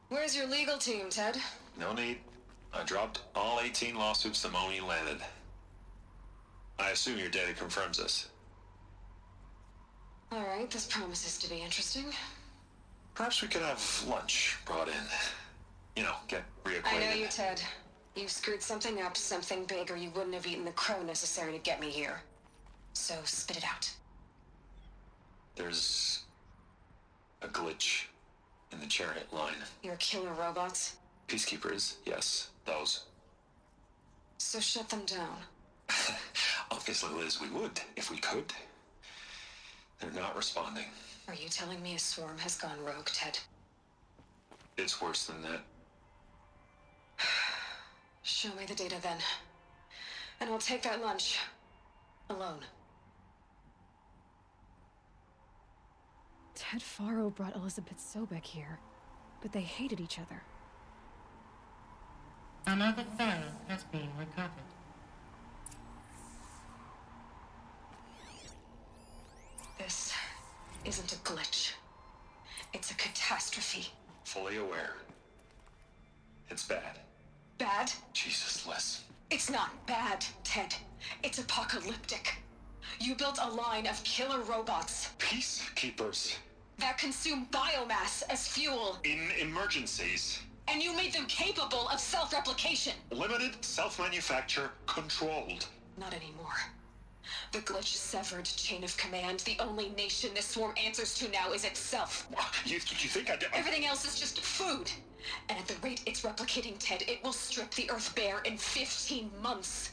Where's your legal team, Ted? No need. I dropped all 18 lawsuits the moment you landed. I assume your data confirms this. All right, this promises to be interesting. Perhaps we could have lunch brought in. You know, get reacquainted. I know you, Ted. You've screwed something up, something big, or you wouldn't have eaten the crow necessary to get me here. So spit it out. There's a glitch in the chariot line. Your killer robots? Peacekeepers, yes, those. So shut them down. Obviously, Liz, we would if we could. They're not responding. Are you telling me a swarm has gone rogue, Ted? It's worse than that. Show me the data then. And I'll take that lunch. Alone. Ted Faro brought Elizabeth Sobek here, but they hated each other. Another file has been recovered. This isn't a glitch. It's a catastrophe. Fully aware. It's bad. Bad? Jesus, Liz. It's not bad, Ted. It's apocalyptic. You built a line of killer robots Peacekeepers. that consume biomass as fuel, In emergencies. and you made them capable of self-replication. Limited, self-manufacture, controlled. Not anymore. The glitch severed chain of command. The only nation this swarm answers to now is itself. You, you think I did? Everything else is just food. And at the rate it's replicating, Ted, it will strip the Earth bare in 15 months.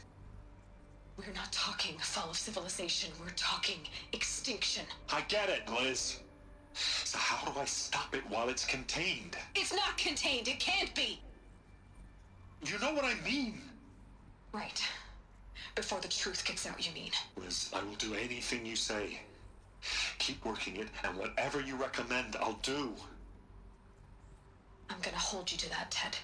We're not talking fall of civilization. We're talking extinction. I get it, Liz. So how do I stop it while it's contained? It's not contained. It can't be. You know what I mean. Right. Before the truth gets out, you mean? Liz, I will do anything you say. Keep working it, and whatever you recommend, I'll do. I'm gonna hold you to that, Ted.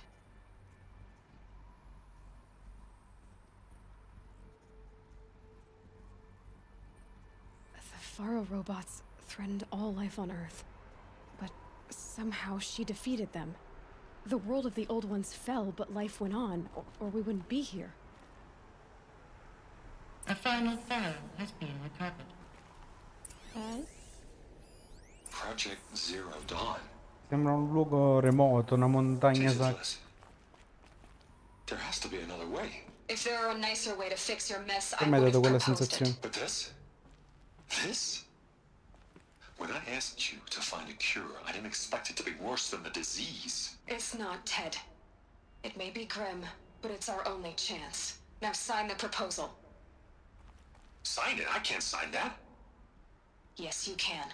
The Faro robots threatened all life on Earth, but somehow she defeated them. The world of the old ones fell, but life went on, or, or we wouldn't be here. A final file has been recovered. Project Zero Dawn. Sembra un luogo remoto, una montagna Jesus, sacra. There has to be another way. If there were a nicer way to fix your mess, I me ha would dato have quella proposed sensazione. it. But this? This? When I asked you to find a cure, I didn't expect it to be worse than the disease. It's not, Ted. It may be grim, but it's our only chance. Now sign the proposal. Sign it? I can't sign that. Yes, you can.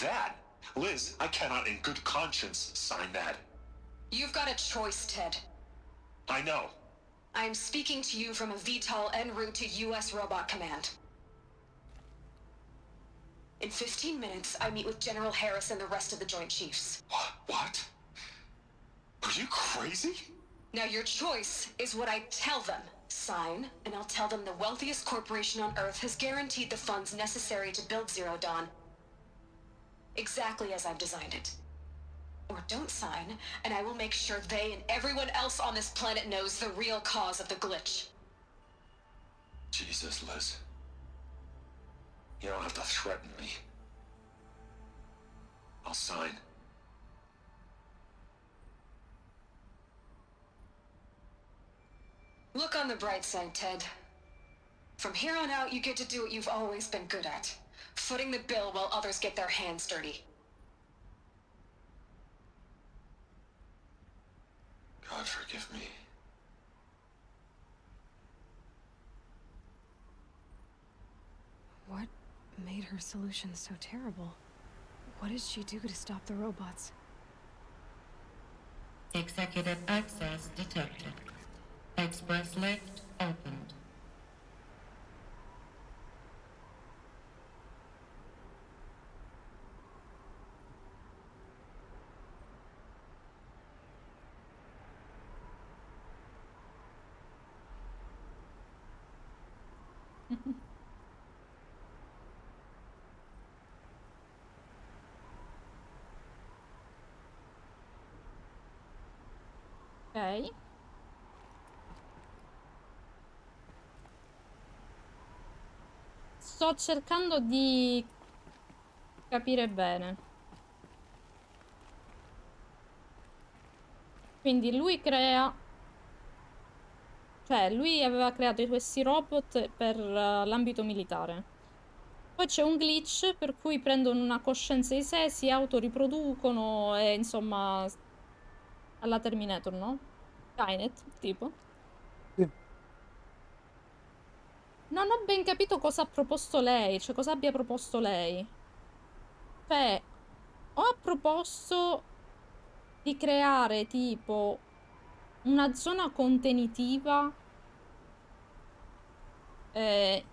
That? Liz, I cannot in good conscience sign that. You've got a choice, Ted. I know. I am speaking to you from a VTOL en route to U.S. Robot Command. In 15 minutes, I meet with General Harris and the rest of the Joint Chiefs. What? Are you crazy? Now, your choice is what I tell them. Sign, and I'll tell them the wealthiest corporation on Earth has guaranteed the funds necessary to build Zero Dawn. Exactly as I've designed it. Or don't sign, and I will make sure they and everyone else on this planet knows the real cause of the glitch. Jesus, Liz. You don't have to threaten me. I'll sign. Look on the bright side, Ted. From here on out, you get to do what you've always been good at. Footing the bill while others get their hands dirty. God forgive me. What made her solution so terrible? What did she do to stop the robots? Executive access detected. Express lift opened. Sto cercando di capire bene. Quindi lui crea... Cioè, lui aveva creato questi robot per uh, l'ambito militare. Poi c'è un glitch per cui prendono una coscienza di sé, si autoriproducono e insomma... Alla Terminator, no? Skynet, tipo. Sì. Non ho ben capito cosa ha proposto lei, cioè cosa abbia proposto lei. Cioè, o ha proposto di creare tipo una zona contenitiva eh,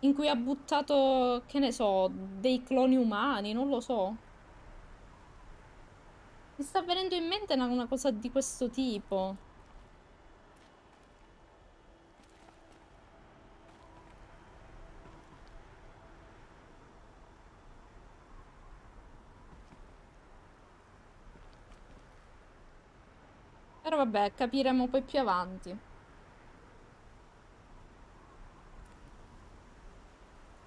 in cui ha buttato, che ne so, dei cloni umani, non lo so. Mi sta venendo in mente una, una cosa di questo tipo. Vabbè, capiremo poi più avanti.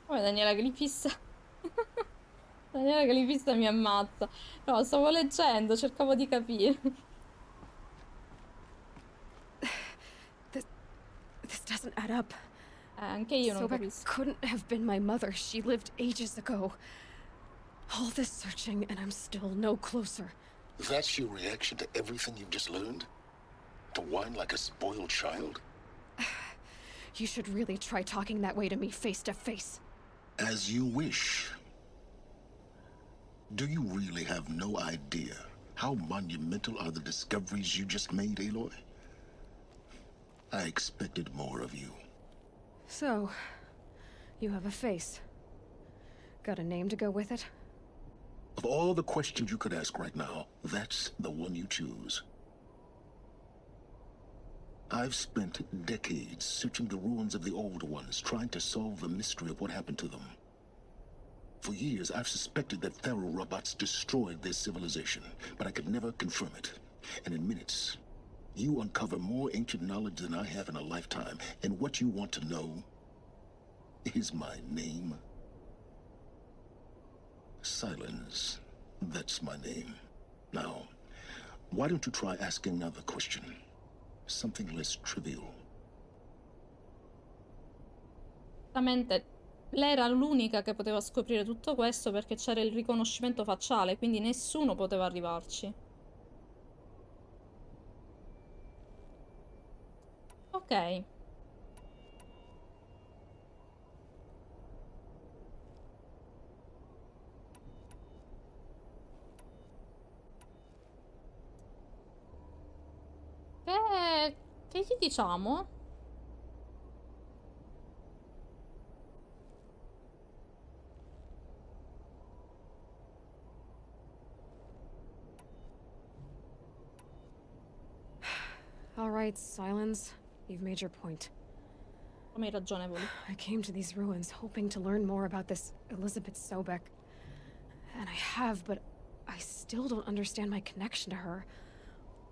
Come Daniela che li fissa. Daniela che li fissa mi ammazza. No, stavo leggendo, cercavo di capire. This, this doesn't add up. Eh, anche io non Sobek capisco. couldn't have been my mother. She lived ages ago. All this searching, and I'm still no closer. That's your reaction to everything you've just learned? To whine like a spoiled child? You should really try talking that way to me face to face. As you wish. Do you really have no idea how monumental are the discoveries you just made, Aloy? I expected more of you. So, you have a face. Got a name to go with it? Of all the questions you could ask right now, that's the one you choose. I've spent decades searching the ruins of the old ones, trying to solve the mystery of what happened to them. For years, I've suspected that Pharaoh robots destroyed their civilization, but I could never confirm it. And in minutes, you uncover more ancient knowledge than I have in a lifetime, and what you want to know is my name. Silence. That's my name. Now, why don't you try asking another question? Something less trivial. Esattamente. Lei era l'unica che poteva scoprire tutto questo perché c'era il riconoscimento facciale, quindi nessuno poteva arrivarci. Ok. Che... che gli diciamo? All right, Silence. You've made your point. Come hai ragione, Voli. I came to these ruins hoping to learn more about this Elizabeth Sobek. And I have, but I still don't understand my connection to her.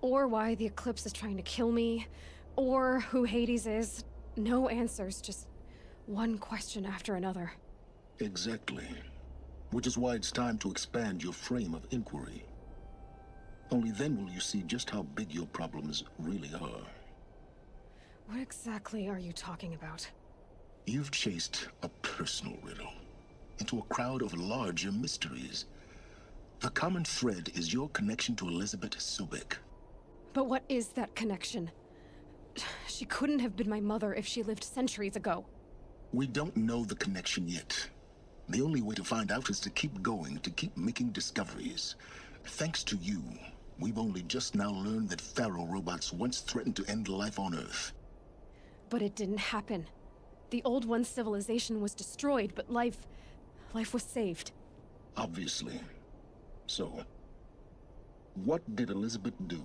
Or why the Eclipse is trying to kill me. Or who Hades is. No answers, just one question after another. Exactly. Which is why it's time to expand your frame of inquiry. Only then will you see just how big your problems really are. What exactly are you talking about? You've chased a personal riddle into a crowd of larger mysteries. The common thread is your connection to Elizabeth Sobek. But what is that connection? She couldn't have been my mother if she lived centuries ago. We don't know the connection yet. The only way to find out is to keep going, to keep making discoveries. Thanks to you, we've only just now learned that Pharaoh robots once threatened to end life on Earth. But it didn't happen. The Old One's civilization was destroyed, but life... life was saved. Obviously. So, what did Elizabeth do?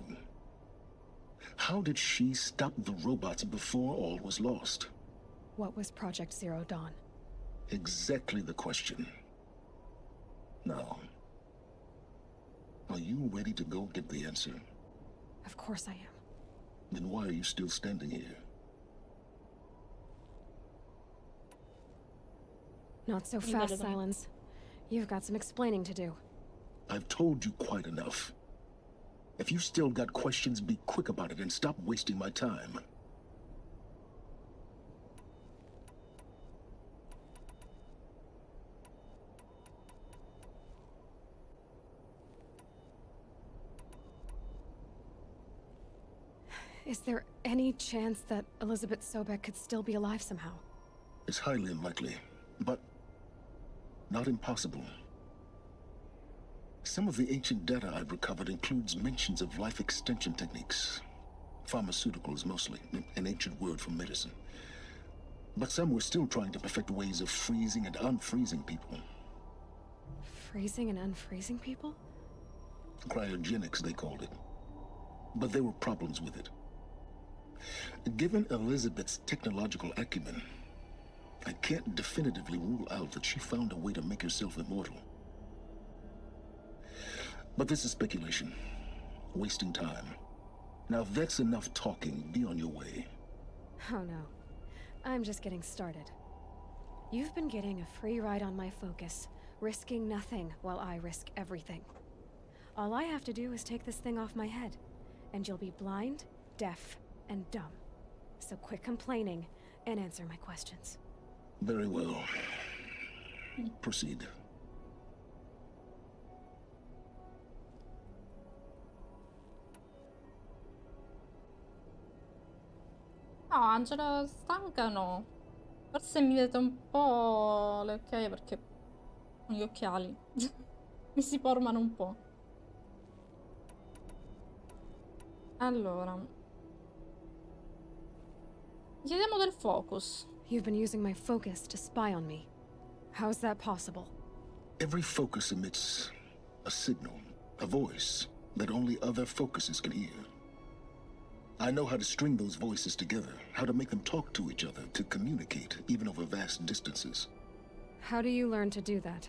How did she stop the robots before all was lost? What was Project Zero Dawn? Exactly the question. Now, are you ready to go get the answer? Of course I am. Then why are you still standing here? Not so fast, Silence. You've got some explaining to do. I've told you quite enough. If you still got questions, be quick about it and stop wasting my time. Is there any chance that Elizabeth Sobek could still be alive somehow? It's highly unlikely, but not impossible. Some of the ancient data I've recovered includes mentions of life extension techniques. Pharmaceuticals, mostly, an ancient word for medicine. But some were still trying to perfect ways of freezing and unfreezing people. Freezing and unfreezing people? Cryogenics, they called it. But there were problems with it. Given Elizabeth's technological acumen, I can't definitively rule out that she found a way to make herself immortal. But this is speculation. Wasting time. Now, if that's enough talking, be on your way. Oh no. I'm just getting started. You've been getting a free ride on my focus, risking nothing while I risk everything. All I have to do is take this thing off my head, and you'll be blind, deaf, and dumb. So quit complaining and answer my questions. Very well. Proceed. No, Angela stanca no. Forse mi vedete un po' le occhiaie perché ho gli occhiali. mi si formano un po'. Allora. Chiediamo del focus. You've been using my focus to spy on me. How's that possible? Every focus emits a signal, a voice that only other focuses can hear. I know how to string those voices together, how to make them talk to each other, to communicate, even over vast distances. How do you learn to do that?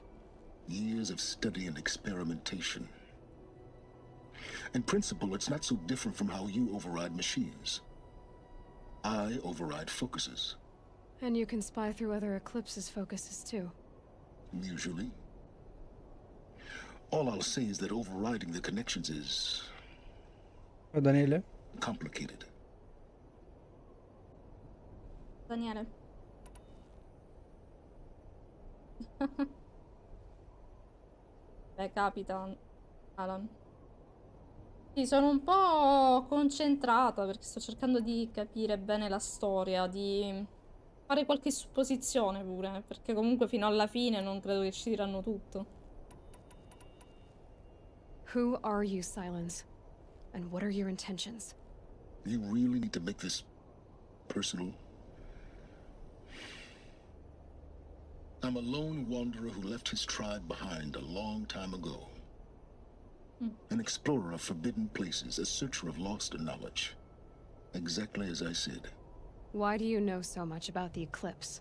Years of study and experimentation. In principle, it's not so different from how you override machines. I override focuses, And you can spy through other Eclipse's focuses too. usually. All I'll say is that overriding the connections is Oh, Daniele? Complicated. Daniele. Beh, capita, Alan. Sì, sono un po' concentrata perché sto cercando di capire bene la storia, di fare qualche supposizione pure, perché comunque fino alla fine non credo che ci diranno tutto. Who are you, Silence? And what are your intentions? You really need to make this personal? I'm a lone wanderer who left his tribe behind a long time ago. Hmm. An explorer of forbidden places, a searcher of lost knowledge. Exactly as I said. Why do you know so much about the Eclipse?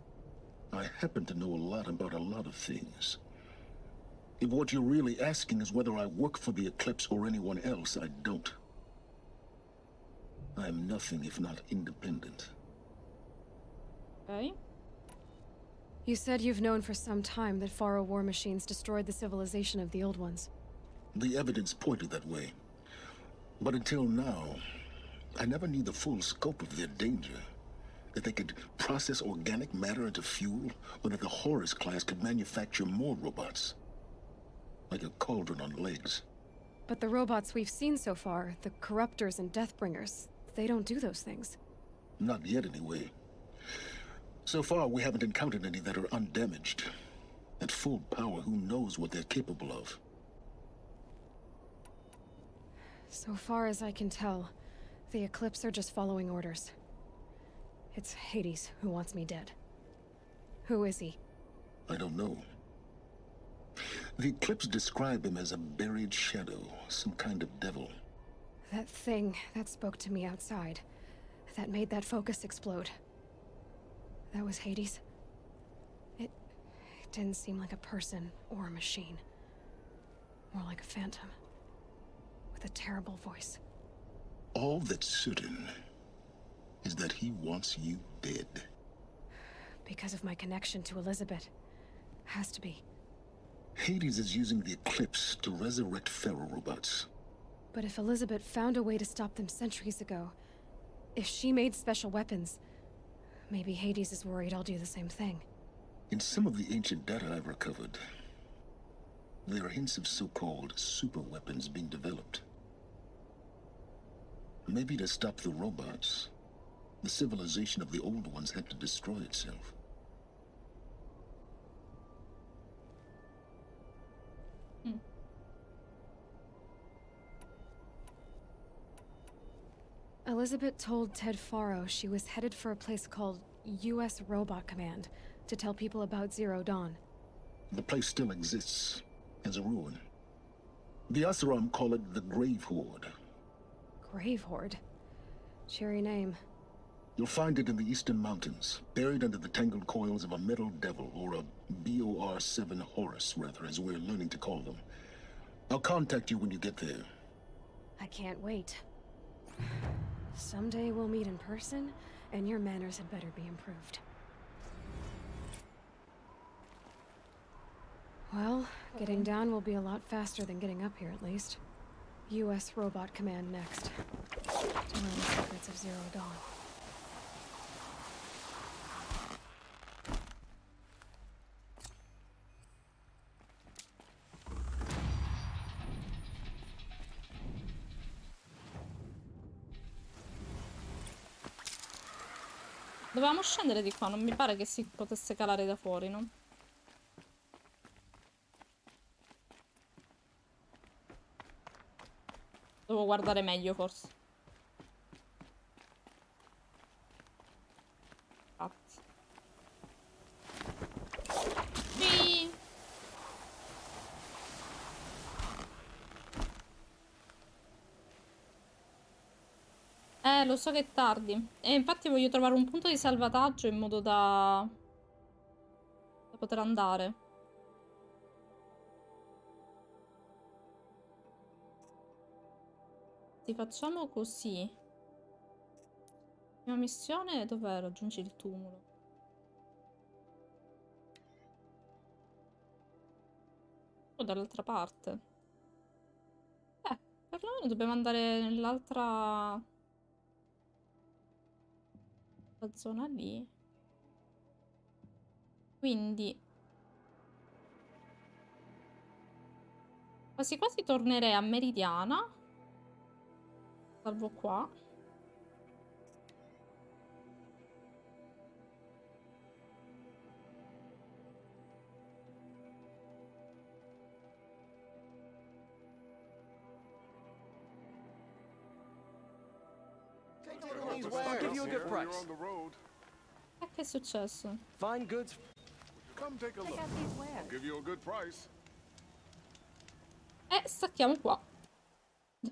I happen to know a lot about a lot of things. If what you're really asking is whether I work for the Eclipse or anyone else, I don't. I am nothing if not independent. Ok? You said you've known for some time that Faro war machines destroyed the civilization of the Old Ones. The evidence pointed that way. But until now, I never knew the full scope of their danger. That they could process organic matter into fuel? Or that the Horus class could manufacture more robots? Like a cauldron on legs. But the robots we've seen so far, the Corruptors and Deathbringers, they don't do those things. Not yet, anyway. So far, we haven't encountered any that are undamaged. At full power, who knows what they're capable of? So far as I can tell, the Eclipse are just following orders. It's Hades who wants me dead. Who is he? I don't know. The Eclipse describe him as a buried shadow, some kind of devil. That thing that spoke to me outside, that made that focus explode. That was Hades. It, it didn't seem like a person or a machine. More like a phantom. With a terrible voice. All that's certain is that he wants you dead. Because of my connection to Elizabeth. Has to be. Hades is using the Eclipse to resurrect Pharaoh robots. But if Elizabeth found a way to stop them centuries ago, if she made special weapons, maybe Hades is worried I'll do the same thing. In some of the ancient data I've recovered, there are hints of so-called super weapons being developed. Maybe to stop the robots, the civilization of the old ones had to destroy itself. Elizabeth told Ted Faro she was headed for a place called U.S. Robot Command to tell people about Zero Dawn. The place still exists, as a ruin. The Asaram call it the Grave Horde. Grave Horde? Cheery name. You'll find it in the eastern mountains, buried under the tangled coils of a metal devil, or a BOR-7 Horus, rather, as we're learning to call them. I'll contact you when you get there. I can't wait. Someday we'll meet in person, and your manners had better be improved. Well, getting down will be a lot faster than getting up here, at least. U.S. Robot Command next. To learn the secrets of Zero Dawn. Dovevamo scendere di qua, non mi pare che si potesse calare da fuori, no? Devo guardare meglio, forse. Cazzo. Sì. Eh, lo so che è tardi. E infatti voglio trovare un punto di salvataggio in modo da... da poter andare. Ti facciamo così. Prima missione, dov'è? Raggiungi il tumulo. O dall'altra parte. Eh, perlomeno dobbiamo andare nell'altra... La zona lì. Quindi... Quasi quasi tornerei a Meridiana. Salvo qua. I'll give you a good price. Eh, che è successo? Fine goods. Come take a look. I'll give you a good price. Eh, stacchiamo qua.